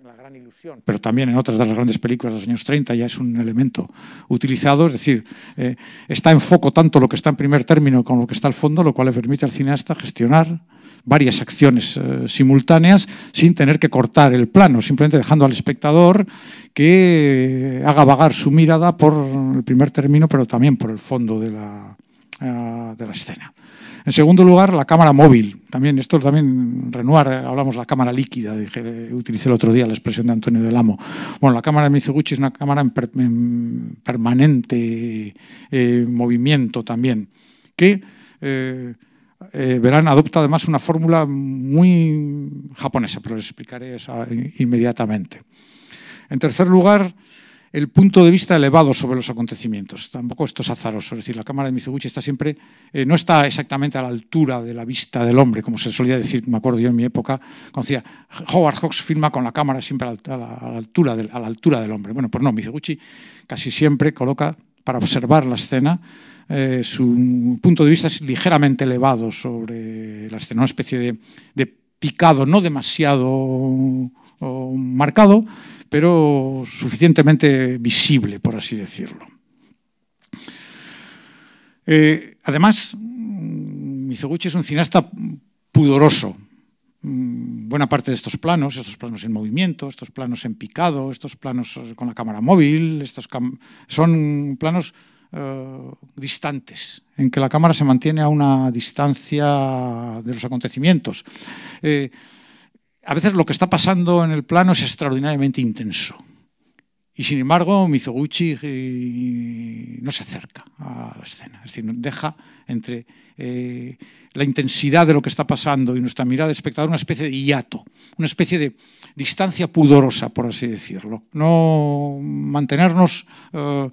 la gran ilusión, pero también en otras de las grandes películas de los años 30 ya es un elemento utilizado, es decir, eh, está en foco tanto lo que está en primer término como lo que está al fondo, lo cual le permite al cineasta gestionar varias acciones eh, simultáneas sin tener que cortar el plano, simplemente dejando al espectador que haga vagar su mirada por el primer término, pero también por el fondo de la, de la escena. En segundo lugar, la cámara móvil. También, esto también, Renoir, eh, hablamos de la cámara líquida, dije, utilicé el otro día la expresión de Antonio del Amo. Bueno, la cámara de Mizoguchi es una cámara en, per, en permanente eh, movimiento también, que, eh, eh, verán, adopta además una fórmula muy japonesa, pero les explicaré inmediatamente. En tercer lugar, el punto de vista elevado sobre los acontecimientos. Tampoco esto es azaroso, es decir, la cámara de Mizoguchi está siempre, eh, no está exactamente a la altura de la vista del hombre, como se solía decir, me acuerdo yo en mi época, cuando decía, Howard Hawks filma con la cámara siempre a la, altura, del, hombre. Bueno, pues no, Mizoguchi casi siempre coloca, para observar la escena, eh, su punto de vista es ligeramente elevado sobre la escena, una especie de picado no demasiado marcado, pero suficientemente visible, por así decirlo. Eh, además, Mizoguchi es un cineasta pudoroso. Buena parte de estos planos, estos planos en movimiento, estos planos en picado, estos planos con la cámara móvil, estos son planos uh, distantes, en que la cámara se mantiene a una distancia de los acontecimientos. Eh, a veces lo que está pasando en el plano es extraordinariamente intenso. Y sin embargo, Mizoguchi eh, no se acerca a la escena. Es decir, deja entre eh, la intensidad de lo que está pasando y nuestra mirada de espectador una especie de hiato, una especie de distancia pudorosa, por así decirlo. No mantenernos, uh,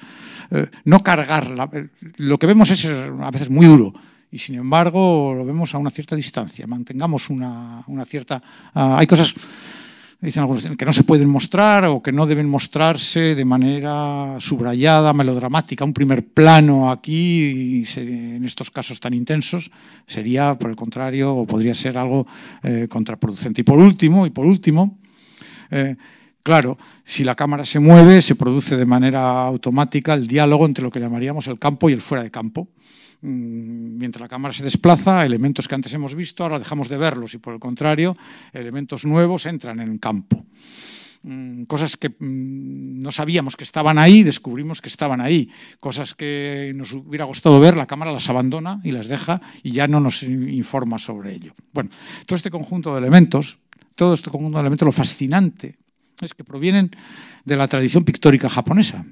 no cargar. La, lo que vemos es a veces muy duro, y sin embargo lo vemos a una cierta distancia, mantengamos una, una cierta... Uh, hay cosas, dicen algunos, que no se pueden mostrar o que no deben mostrarse de manera subrayada, melodramática. Un primer plano aquí, en estos casos tan intensos, sería, por el contrario, o podría ser algo eh, contraproducente. Y por último, y por último, eh, Claro, si la cámara se mueve, se produce de manera automática el diálogo entre lo que llamaríamos el campo y el fuera de campo. Mm, mientras la cámara se desplaza, elementos que antes hemos visto, ahora dejamos de verlos y por el contrario, elementos nuevos entran en campo. Mm, cosas que mm, no sabíamos que estaban ahí, descubrimos que estaban ahí. Cosas que nos hubiera gustado ver, la cámara las abandona y las deja y ya no nos informa sobre ello. Bueno, todo este conjunto de elementos, todo este conjunto de elementos, lo fascinante es que provienen de la tradición pictórica japonesa.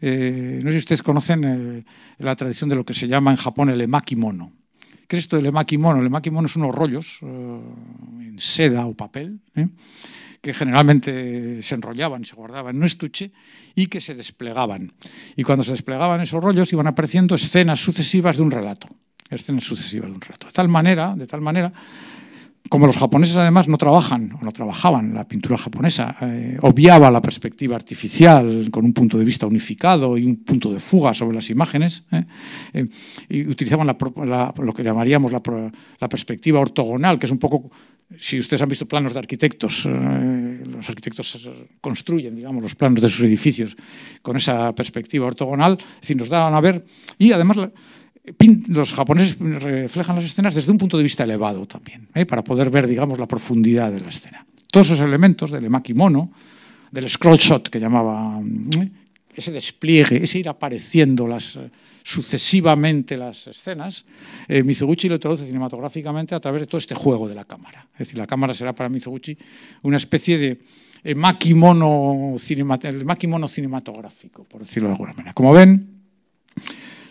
Eh, no sé si ustedes conocen eh, la tradición de lo que se llama en Japón el emakimono. ¿Qué es esto del emakimono? El emakimono son unos rollos en seda o papel que generalmente se enrollaban se guardaban en un estuche y que se desplegaban. Y cuando se desplegaban esos rollos iban apareciendo escenas sucesivas de un relato, escenas sucesivas de un relato. De tal manera, de tal manera como los japoneses además no trabajan o no trabajaban la pintura japonesa, eh, obviaba la perspectiva artificial con un punto de vista unificado y un punto de fuga sobre las imágenes, eh, eh, y utilizaban lo que llamaríamos la, perspectiva ortogonal, que es un poco, si ustedes han visto planos de arquitectos, los arquitectos construyen, digamos, los planos de sus edificios con esa perspectiva ortogonal, es decir, nos daban a ver, y además los japoneses reflejan las escenas desde un punto de vista elevado también, ¿eh? para poder ver, digamos, la profundidad de la escena. Todos esos elementos del emakimono, del scroll shot que llamaba, ¿eh? ese despliegue, ese ir apareciendo las, sucesivamente las escenas, eh, Mizoguchi lo traduce cinematográficamente a través de todo este juego de la cámara. Es decir, la cámara será para Mizoguchi una especie de emakimono cinematográfico, por decirlo de alguna manera. Como ven,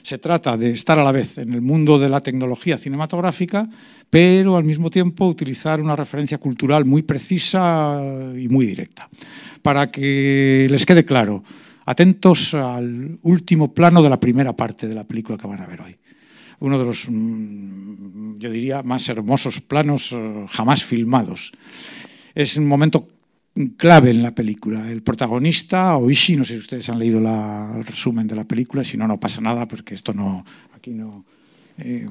se trata de estar a la vez en el mundo de la tecnología cinematográfica, pero al mismo tiempo utilizar una referencia cultural muy precisa y muy directa. Para que les quede claro, atentos al último plano de la primera parte de la película que van a ver hoy. Uno de los, mm, yo diría, más hermosos planos eh, jamás filmados. Es un momento clave en la película. El protagonista, Oishi, no sé si ustedes han leído el resumen de la película, si no, no pasa nada, porque esto no, aquí no... Eh,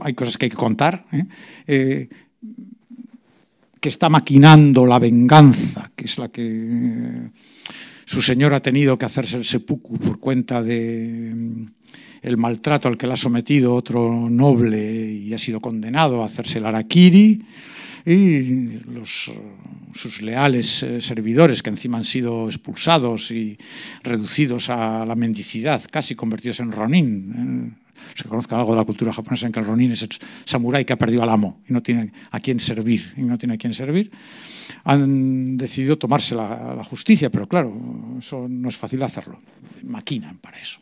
hay cosas que hay que contar. ¿eh? Eh, que está maquinando la venganza, que es la que su señor ha tenido que hacerse el seppuku por cuenta de el maltrato al que le ha sometido otro noble y ha sido condenado a hacerse el harakiri y los, sus leales eh, servidores, que encima han sido expulsados y reducidos a la mendicidad, casi convertidos en ronin. Eh, se conozca algo de la cultura japonesa en que el ronin es el samurái que ha perdido al amo y no tiene a quién servir. Y no tiene a quién servir. Han decidido tomarse la, la justicia, pero claro, eso no es fácil hacerlo. Maquinan para eso.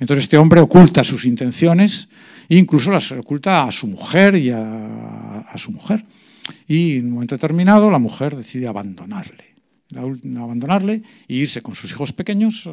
Entonces este hombre oculta sus intenciones incluso las oculta a su mujer y a, a su mujer. Y en un momento determinado la mujer decide abandonarle, abandonarle e irse con sus hijos pequeños eh,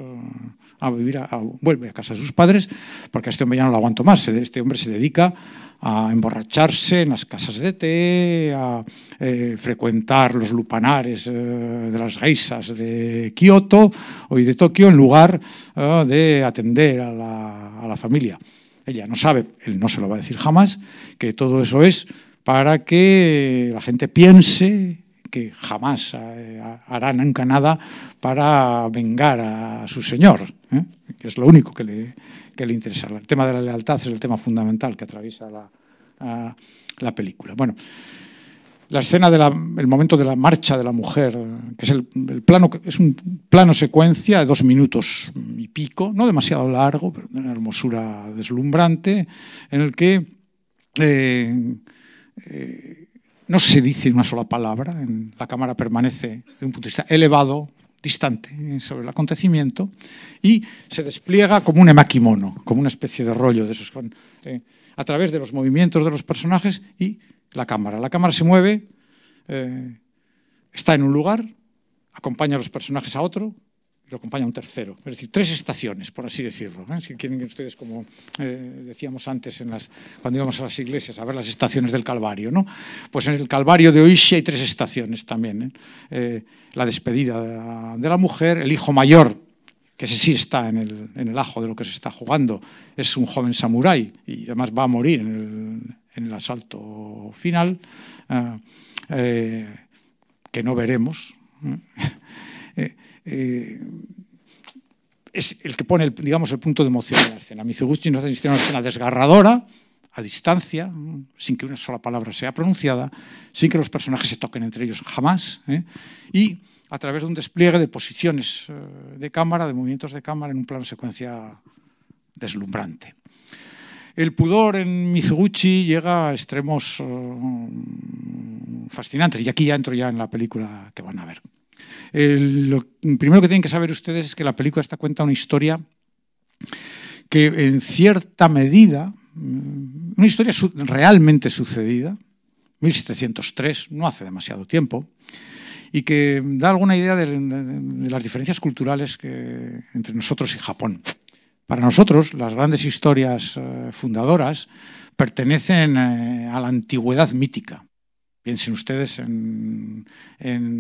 a vivir, a, vuelve a casa de sus padres, porque a este hombre ya no lo aguanto más. Este hombre se dedica a emborracharse en las casas de té, a eh, frecuentar los lupanares eh, de las geisas de Kioto o de Tokio en lugar de atender a la familia. Ella no sabe, él no se lo va a decir jamás, que todo eso es para que la gente piense que jamás eh, hará nunca nada para vengar a su señor, ¿eh? que es lo único que le, interesa. El tema de la lealtad es el tema fundamental que atraviesa la, la película. Bueno, la escena del momento de la marcha de la mujer, que es el, plano, es un plano secuencia de dos minutos y pico, no demasiado largo, pero de una hermosura deslumbrante, en el que eh, eh, no se dice una sola palabra, la cámara permanece de un punto de vista elevado, distante eh, sobre el acontecimiento, y se despliega como un emakimono, como una especie de rollo de esos, eh, a través de los movimientos de los personajes y la cámara. La cámara se mueve, está en un lugar, acompaña a los personajes a otro, lo acompaña un tercero. Es decir, tres estaciones, por así decirlo. ¿eh? Si quieren ustedes, como eh, decíamos antes, cuando íbamos a las iglesias a ver las estaciones del Calvario, ¿no? pues en el Calvario de Oishi hay tres estaciones también. ¿eh? la despedida de la mujer, el hijo mayor, que ese sí está en el, ajo de lo que se está jugando, es un joven samurái y además va a morir en el, en el asalto final, que no veremos. Eh, es el que pone, el, digamos, el punto de emoción de la escena. Mizuguchi nos hace una escena desgarradora, a distancia, sin que una sola palabra sea pronunciada, sin que los personajes se toquen entre ellos jamás, ¿eh? y a través de un despliegue de posiciones eh, de cámara, de movimientos de cámara en un plano secuencia deslumbrante. El pudor en Mizuguchi llega a extremos fascinantes, y aquí ya entro ya en la película que van a ver lo primero que tienen que saber ustedes es que la película está cuenta una historia que en cierta medida, mm, una historia realmente sucedida, 1703, no hace demasiado tiempo, y que da alguna idea de, las diferencias culturales entre nosotros y Japón. Para nosotros, las grandes historias eh, fundadoras pertenecen eh, a la antigüedad mítica. Piensen ustedes en,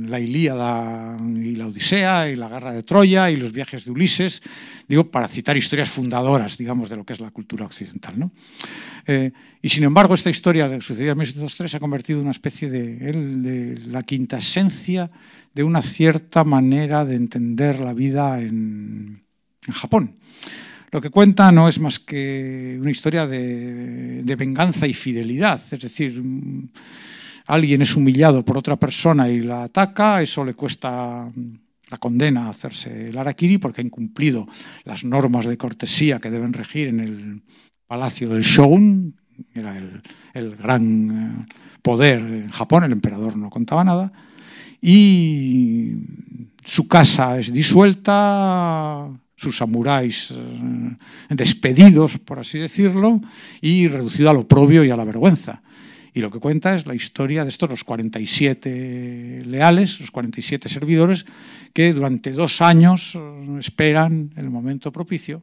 la Ilíada y la Odisea y la guerra de Troya y los viajes de Ulises, digo, para citar historias fundadoras, digamos, de lo que es la cultura occidental. ¿no? Eh, y sin embargo, esta historia de sucedida en 1903 se ha convertido en una especie de, de, la quinta esencia de una cierta manera de entender la vida en, Japón. Lo que cuenta no es más que una historia de venganza y fidelidad, es decir, alguien es humillado por otra persona y la ataca, eso le cuesta la condena a hacerse el harakiri porque ha incumplido las normas de cortesía que deben regir en el palacio del shogun, era el, el gran eh, poder en Japón, el emperador no contaba nada, y su casa es disuelta, sus samuráis eh, despedidos, por así decirlo, y reducido al oprobio y a la vergüenza. Y lo que cuenta es la historia de estos, los 47 leales, los 47 servidores, que durante dos años eh, esperan el momento propicio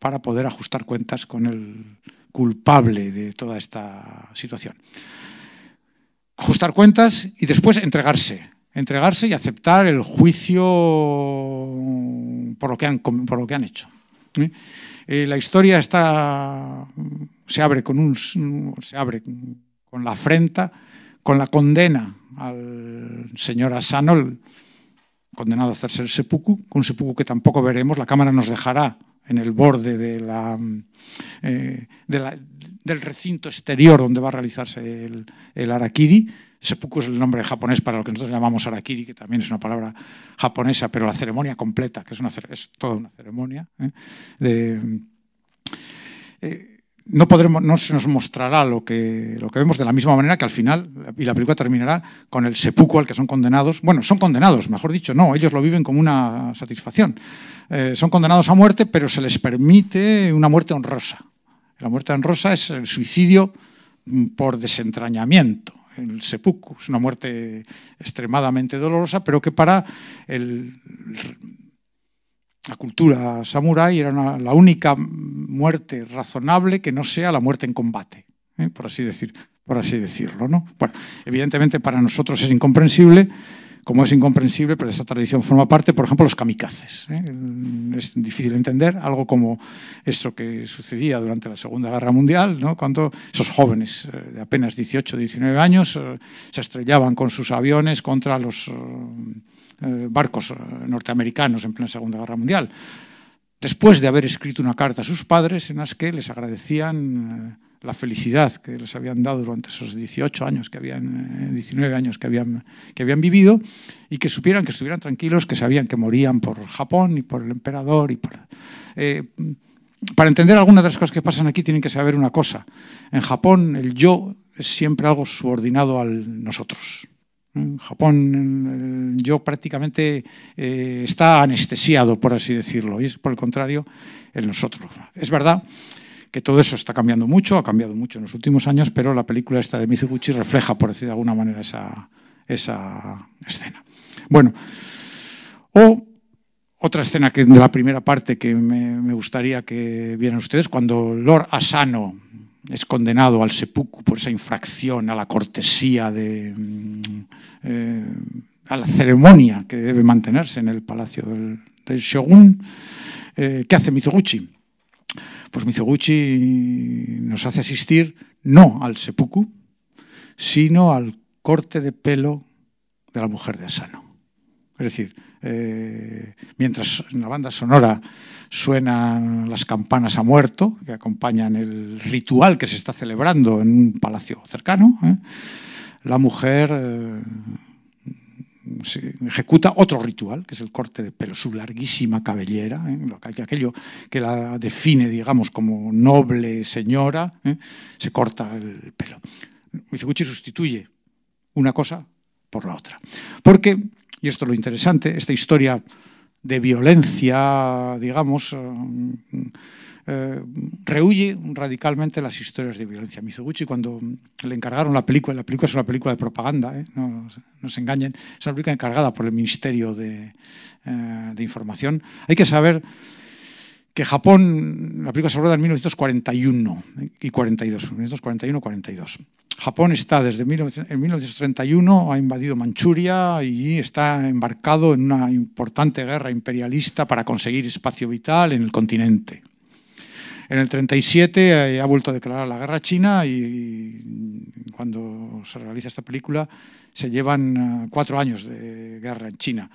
para poder ajustar cuentas con el culpable de toda esta situación. Ajustar cuentas y después entregarse. Entregarse y aceptar el juicio por lo que han, por lo que han hecho. ¿eh? La historia está, se abre con un, se abre con la afrenta, con la condena al señor Asano, condenado a hacerse el seppuku, un seppuku que tampoco veremos, la cámara nos dejará en el borde eh, del recinto exterior donde va a realizarse el, el arakiri. Seppuku es el nombre japonés para lo que nosotros llamamos arakiri, que también es una palabra japonesa, pero la ceremonia completa, que es toda una ceremonia, ¿eh? de, eh, no, podremos, no se nos mostrará lo que, lo que vemos de la misma manera que al final, y la película terminará con el seppuku al que son condenados. Bueno, son condenados, mejor dicho, no, ellos lo viven como una satisfacción. Eh, son condenados a muerte, pero se les permite una muerte honrosa. La muerte honrosa es el suicidio mm, por desentrañamiento. El seppuku es una muerte extremadamente dolorosa, pero que para el la cultura samurái era la única muerte razonable que no sea la muerte en combate, ¿eh? por, así decir, por así decirlo. ¿no? Bueno, evidentemente para nosotros es incomprensible, como es incomprensible, pero esta tradición forma parte, por ejemplo, los kamikazes. ¿eh? Es difícil entender algo como eso que sucedía durante la Segunda Guerra Mundial, ¿no? cuando esos jóvenes eh, de apenas 18 19 años se estrellaban con sus aviones contra los eh, barcos eh, norteamericanos en plena Segunda Guerra Mundial, después de haber escrito una carta a sus padres en las que les agradecían eh, la felicidad que les habían dado durante esos 18 años que habían, 19 años que habían, que habían vivido y que supieran que estuvieran tranquilos, que sabían que morían por Japón y por el emperador. Y por, para entender algunas de las cosas que pasan aquí tienen que saber una cosa. En Japón el yo es siempre algo subordinado al nosotros. En Japón yo prácticamente eh, está anestesiado, por así decirlo, y es por el contrario el nosotros. Es verdad que todo eso está cambiando mucho, ha cambiado mucho en los últimos años, pero la película esta de Mizuguchi refleja, por decir de alguna manera, esa, esa escena. Bueno, o otra escena que, de la primera parte que me, me gustaría que vieran ustedes, cuando Lord Asano es condenado al seppuku por esa infracción a la cortesía, de, mm, eh, a la ceremonia que debe mantenerse en el palacio del, shogun. Eh, ¿Qué hace Mizoguchi? Pues Mizoguchi nos hace asistir no al seppuku, sino al corte de pelo de la mujer de Asano. Es decir, eh, mientras en la banda sonora suenan las campanas a muerto, que acompañan el ritual que se está celebrando en un palacio cercano, ¿eh? la mujer eh, ejecuta otro ritual, que es el corte de pelo, su larguísima cabellera, ¿eh? aquello que la define, digamos, como noble señora, se corta el pelo. Mizuguchi sustituye una cosa por la otra. Porque, y esto es lo interesante, esta historia de violencia, digamos, eh, eh, rehuye radicalmente las historias de violencia. Mizoguchi, cuando le encargaron la película, la película es una película de propaganda, ¿eh? no, se engañen, es una película encargada por el Ministerio de, eh, de Información. Hay que saber que Japón, la película se rueda en 1941 y 42, 1941-42. Japón está desde 1931, ha invadido Manchuria y está embarcado en una importante guerra imperialista para conseguir espacio vital en el continente. En el 37 eh, ha vuelto a declarar la guerra a China y, cuando se realiza esta película se llevan eh, cuatro años de guerra en China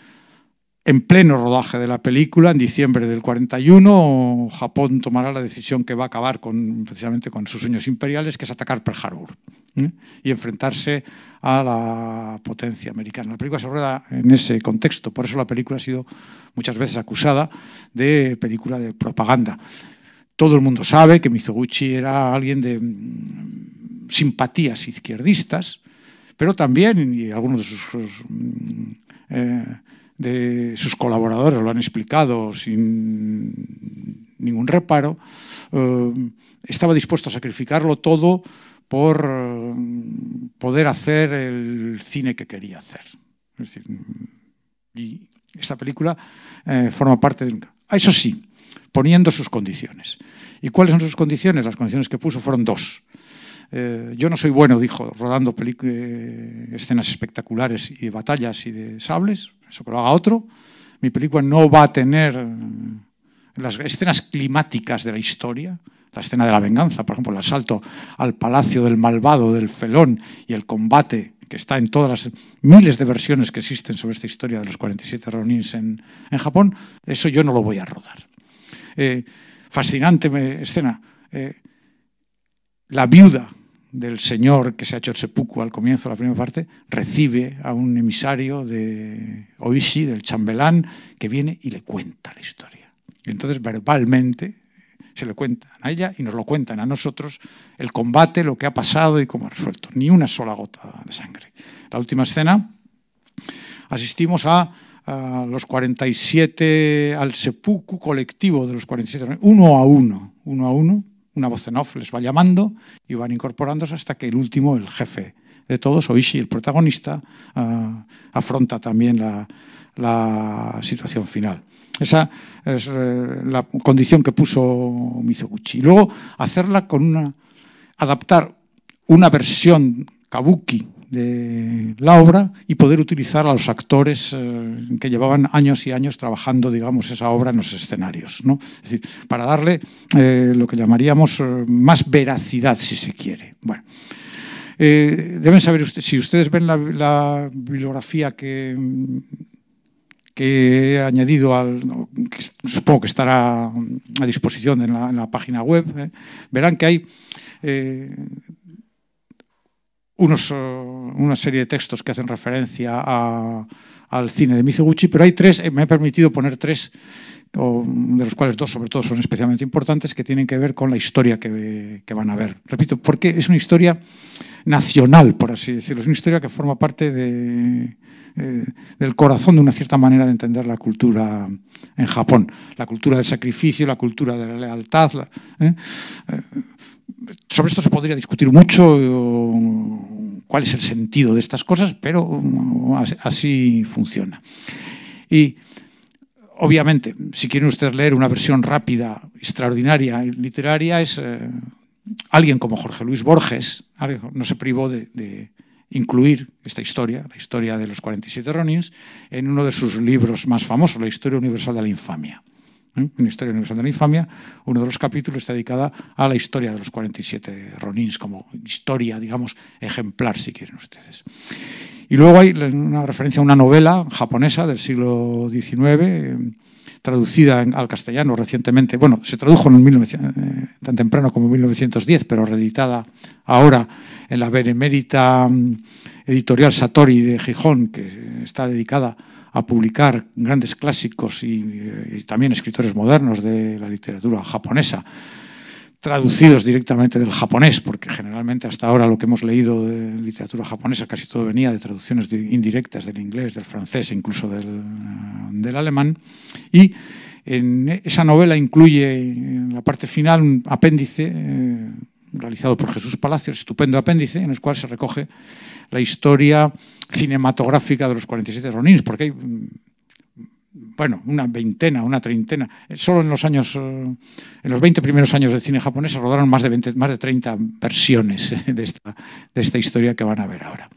en pleno rodaje de la película, en diciembre del 41, Japón tomará la decisión que va a acabar con, precisamente con sus sueños imperiales, que es atacar Pearl Harbor ¿eh? y enfrentarse a la potencia americana. La película se rueda en ese contexto, por eso la película ha sido muchas veces acusada de película de propaganda. Todo el mundo sabe que Mizoguchi era alguien de mm, simpatías izquierdistas, pero también, y algunos de sus... Mm, eh, de sus colaboradores lo han explicado sin ningún reparo, eh, estaba dispuesto a sacrificarlo todo por eh, poder hacer el cine que quería hacer. y esta película eh, forma parte de... un... Eso sí, poniendo sus condiciones. ¿Y cuáles son sus condiciones? Las condiciones que puso fueron dos. Yo no soy bueno, dijo, rodando escenas espectaculares y de batallas y de sables, eso que lo haga otro. Mi película no va a tener eh, las escenas climáticas de la historia, la escena de la venganza, por ejemplo, el asalto al palacio del malvado, del felón y el combate que está en todas las miles de versiones que existen sobre esta historia de los 47 Ronins en, en Japón, eso yo no lo voy a rodar. Eh, fascinante escena. Eh, la viuda del señor que se ha hecho el seppuku al comienzo de la primera parte, recibe a un emisario de Oishi, del chambelán, que viene y le cuenta la historia. Y entonces verbalmente se le cuentan a ella y nos lo cuentan a nosotros el combate, lo que ha pasado y cómo ha resuelto. Ni una sola gota de sangre. La última escena, asistimos a, a los 47, al seppuku colectivo de los 47, uno a uno, uno a uno, una voz en off les va llamando y van incorporándose hasta que el último, el jefe de todos, Oishi, el protagonista, uh, afronta también la, la, situación final. Esa es eh, la condición que puso Mizoguchi. Y luego hacerla con una, adaptar una versión kabuki de la obra y poder utilizar a los actores eh, que llevaban años y años trabajando, digamos, esa obra en los escenarios. ¿no? Es decir, para darle eh, lo que llamaríamos eh, más veracidad, si se quiere. Bueno, deben saber, si ustedes ven la, bibliografía que, que he añadido, al, que supongo que estará a disposición en la página web, verán que hay unos, eh, una serie de textos que hacen referencia a, al cine de Mizoguchi, pero hay tres, eh, me he permitido poner tres, de los cuales dos sobre todo son especialmente importantes, que tienen que ver con la historia que, van a ver. Repito, porque es una historia nacional, por así decirlo, es una historia que forma parte de, eh, del corazón de una cierta manera de entender la cultura en Japón, la cultura del sacrificio, la cultura de la lealtad. Sobre esto se podría discutir mucho cuál es el sentido de estas cosas, pero así funciona. Y obviamente, si quieren ustedes leer una versión rápida, extraordinaria y literaria, es eh, alguien como Jorge Luis Borges, no se privó de, de, incluir esta historia, la historia de los 47 Ronins, en uno de sus libros más famosos, La Historia Universal de la Infamia. ¿Eh? en Historia Universal de la Infamia, uno de los capítulos está dedicado a la historia de los 47 Ronins, como historia, digamos, ejemplar, si quieren ustedes. Y luego hay una referencia a una novela japonesa del siglo XIX, traducida al castellano recientemente, bueno, se tradujo en 1900, eh, tan temprano como en 1910, pero reeditada ahora en la benemérita mm, editorial Satori de Gijón, que está dedicada a publicar grandes clásicos y, también escritores modernos de la literatura japonesa, traducidos directamente del japonés, porque generalmente hasta ahora lo que hemos leído de literatura japonesa casi todo venía de traducciones indirectas del inglés, del francés, incluso del, del alemán, y En esa novela incluye en la parte final un apéndice eh, realizado por Jesús Palacios, estupendo apéndice, en el cual se recoge la historia cinematográfica de los 47 Ronins, porque hay bueno, una veintena, una treintena. Solo en los años, en los 20 primeros años del cine japonés se rodaron más de, 20, más de 30 versiones de esta, de esta historia que van a ver ahora.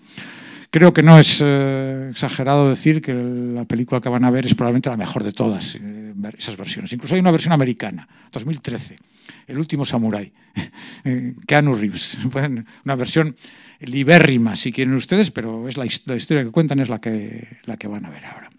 Creo que no es eh, exagerado decir que la película que van a ver es probablemente la mejor de todas eh, esas versiones. Incluso hay una versión americana, 2013, El último samurái, eh, Keanu Reeves. Una versión libérrima, si quieren ustedes, pero es la, historia que cuentan es la que, la que van a ver ahora.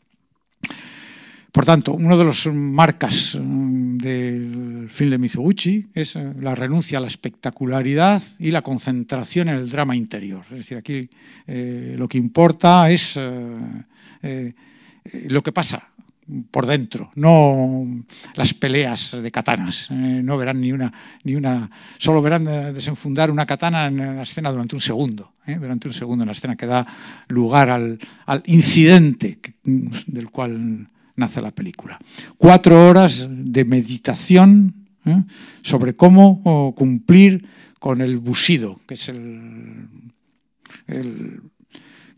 Por tanto, una de las marcas mm, del film de Mizoguchi es eh, la renuncia a la espectacularidad y la concentración en el drama interior. Es decir, aquí eh, lo que importa es lo que pasa por dentro, no las peleas de katanas. no verán ni una, ni una, solo verán desenfundar una katana en la escena durante un segundo, durante un segundo en la escena que da lugar al, al incidente del cual nace la película. Cuatro horas de meditación ¿eh? sobre cómo oh, cumplir con el bushido, que es el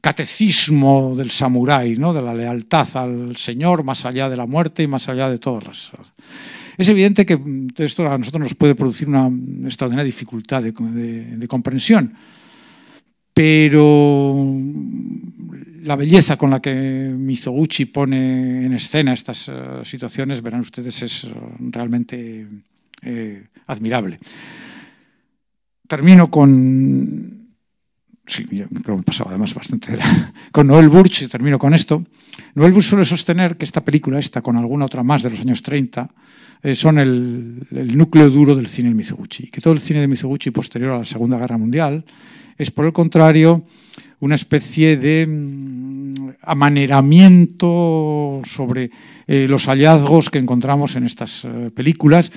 catecismo del samurái, ¿no? de la lealtad al Señor más allá de la muerte y más allá de todas las... Es evidente que esto a nosotros nos puede producir una extraordinaria dificultad de, comprensión, pero la belleza con la que Mizoguchi pone en escena estas uh, situaciones, verán ustedes, es uh, realmente eh, admirable. Termino con... Sí, yo creo que he pasado además bastante con Noel Burch, termino con esto. Noel Burch suele sostener que esta película, esta con alguna otra más de los años 30, eh, son el, el, núcleo duro del cine de Mizoguchi. Que todo el cine de Mizoguchi posterior a la Segunda Guerra Mundial es, por el contrario, una especie de mm, amaneramiento sobre eh, los hallazgos que encontramos en estas eh, películas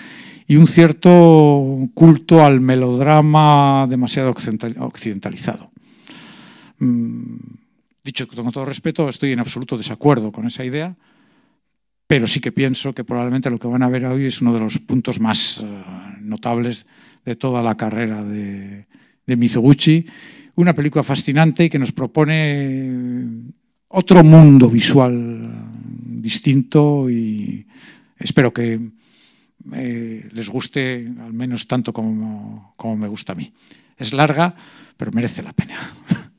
y un cierto culto al melodrama demasiado occidentalizado. Mm, dicho con todo respeto, estoy en absoluto desacuerdo con esa idea, pero sí que pienso que probablemente lo que van a ver hoy es uno de los puntos más uh, notables de toda la carrera de, de Mizoguchi una película fascinante que nos propone otro mundo visual distinto y espero que eh, les guste al menos tanto como me gusta a mí. Es larga, pero merece la pena.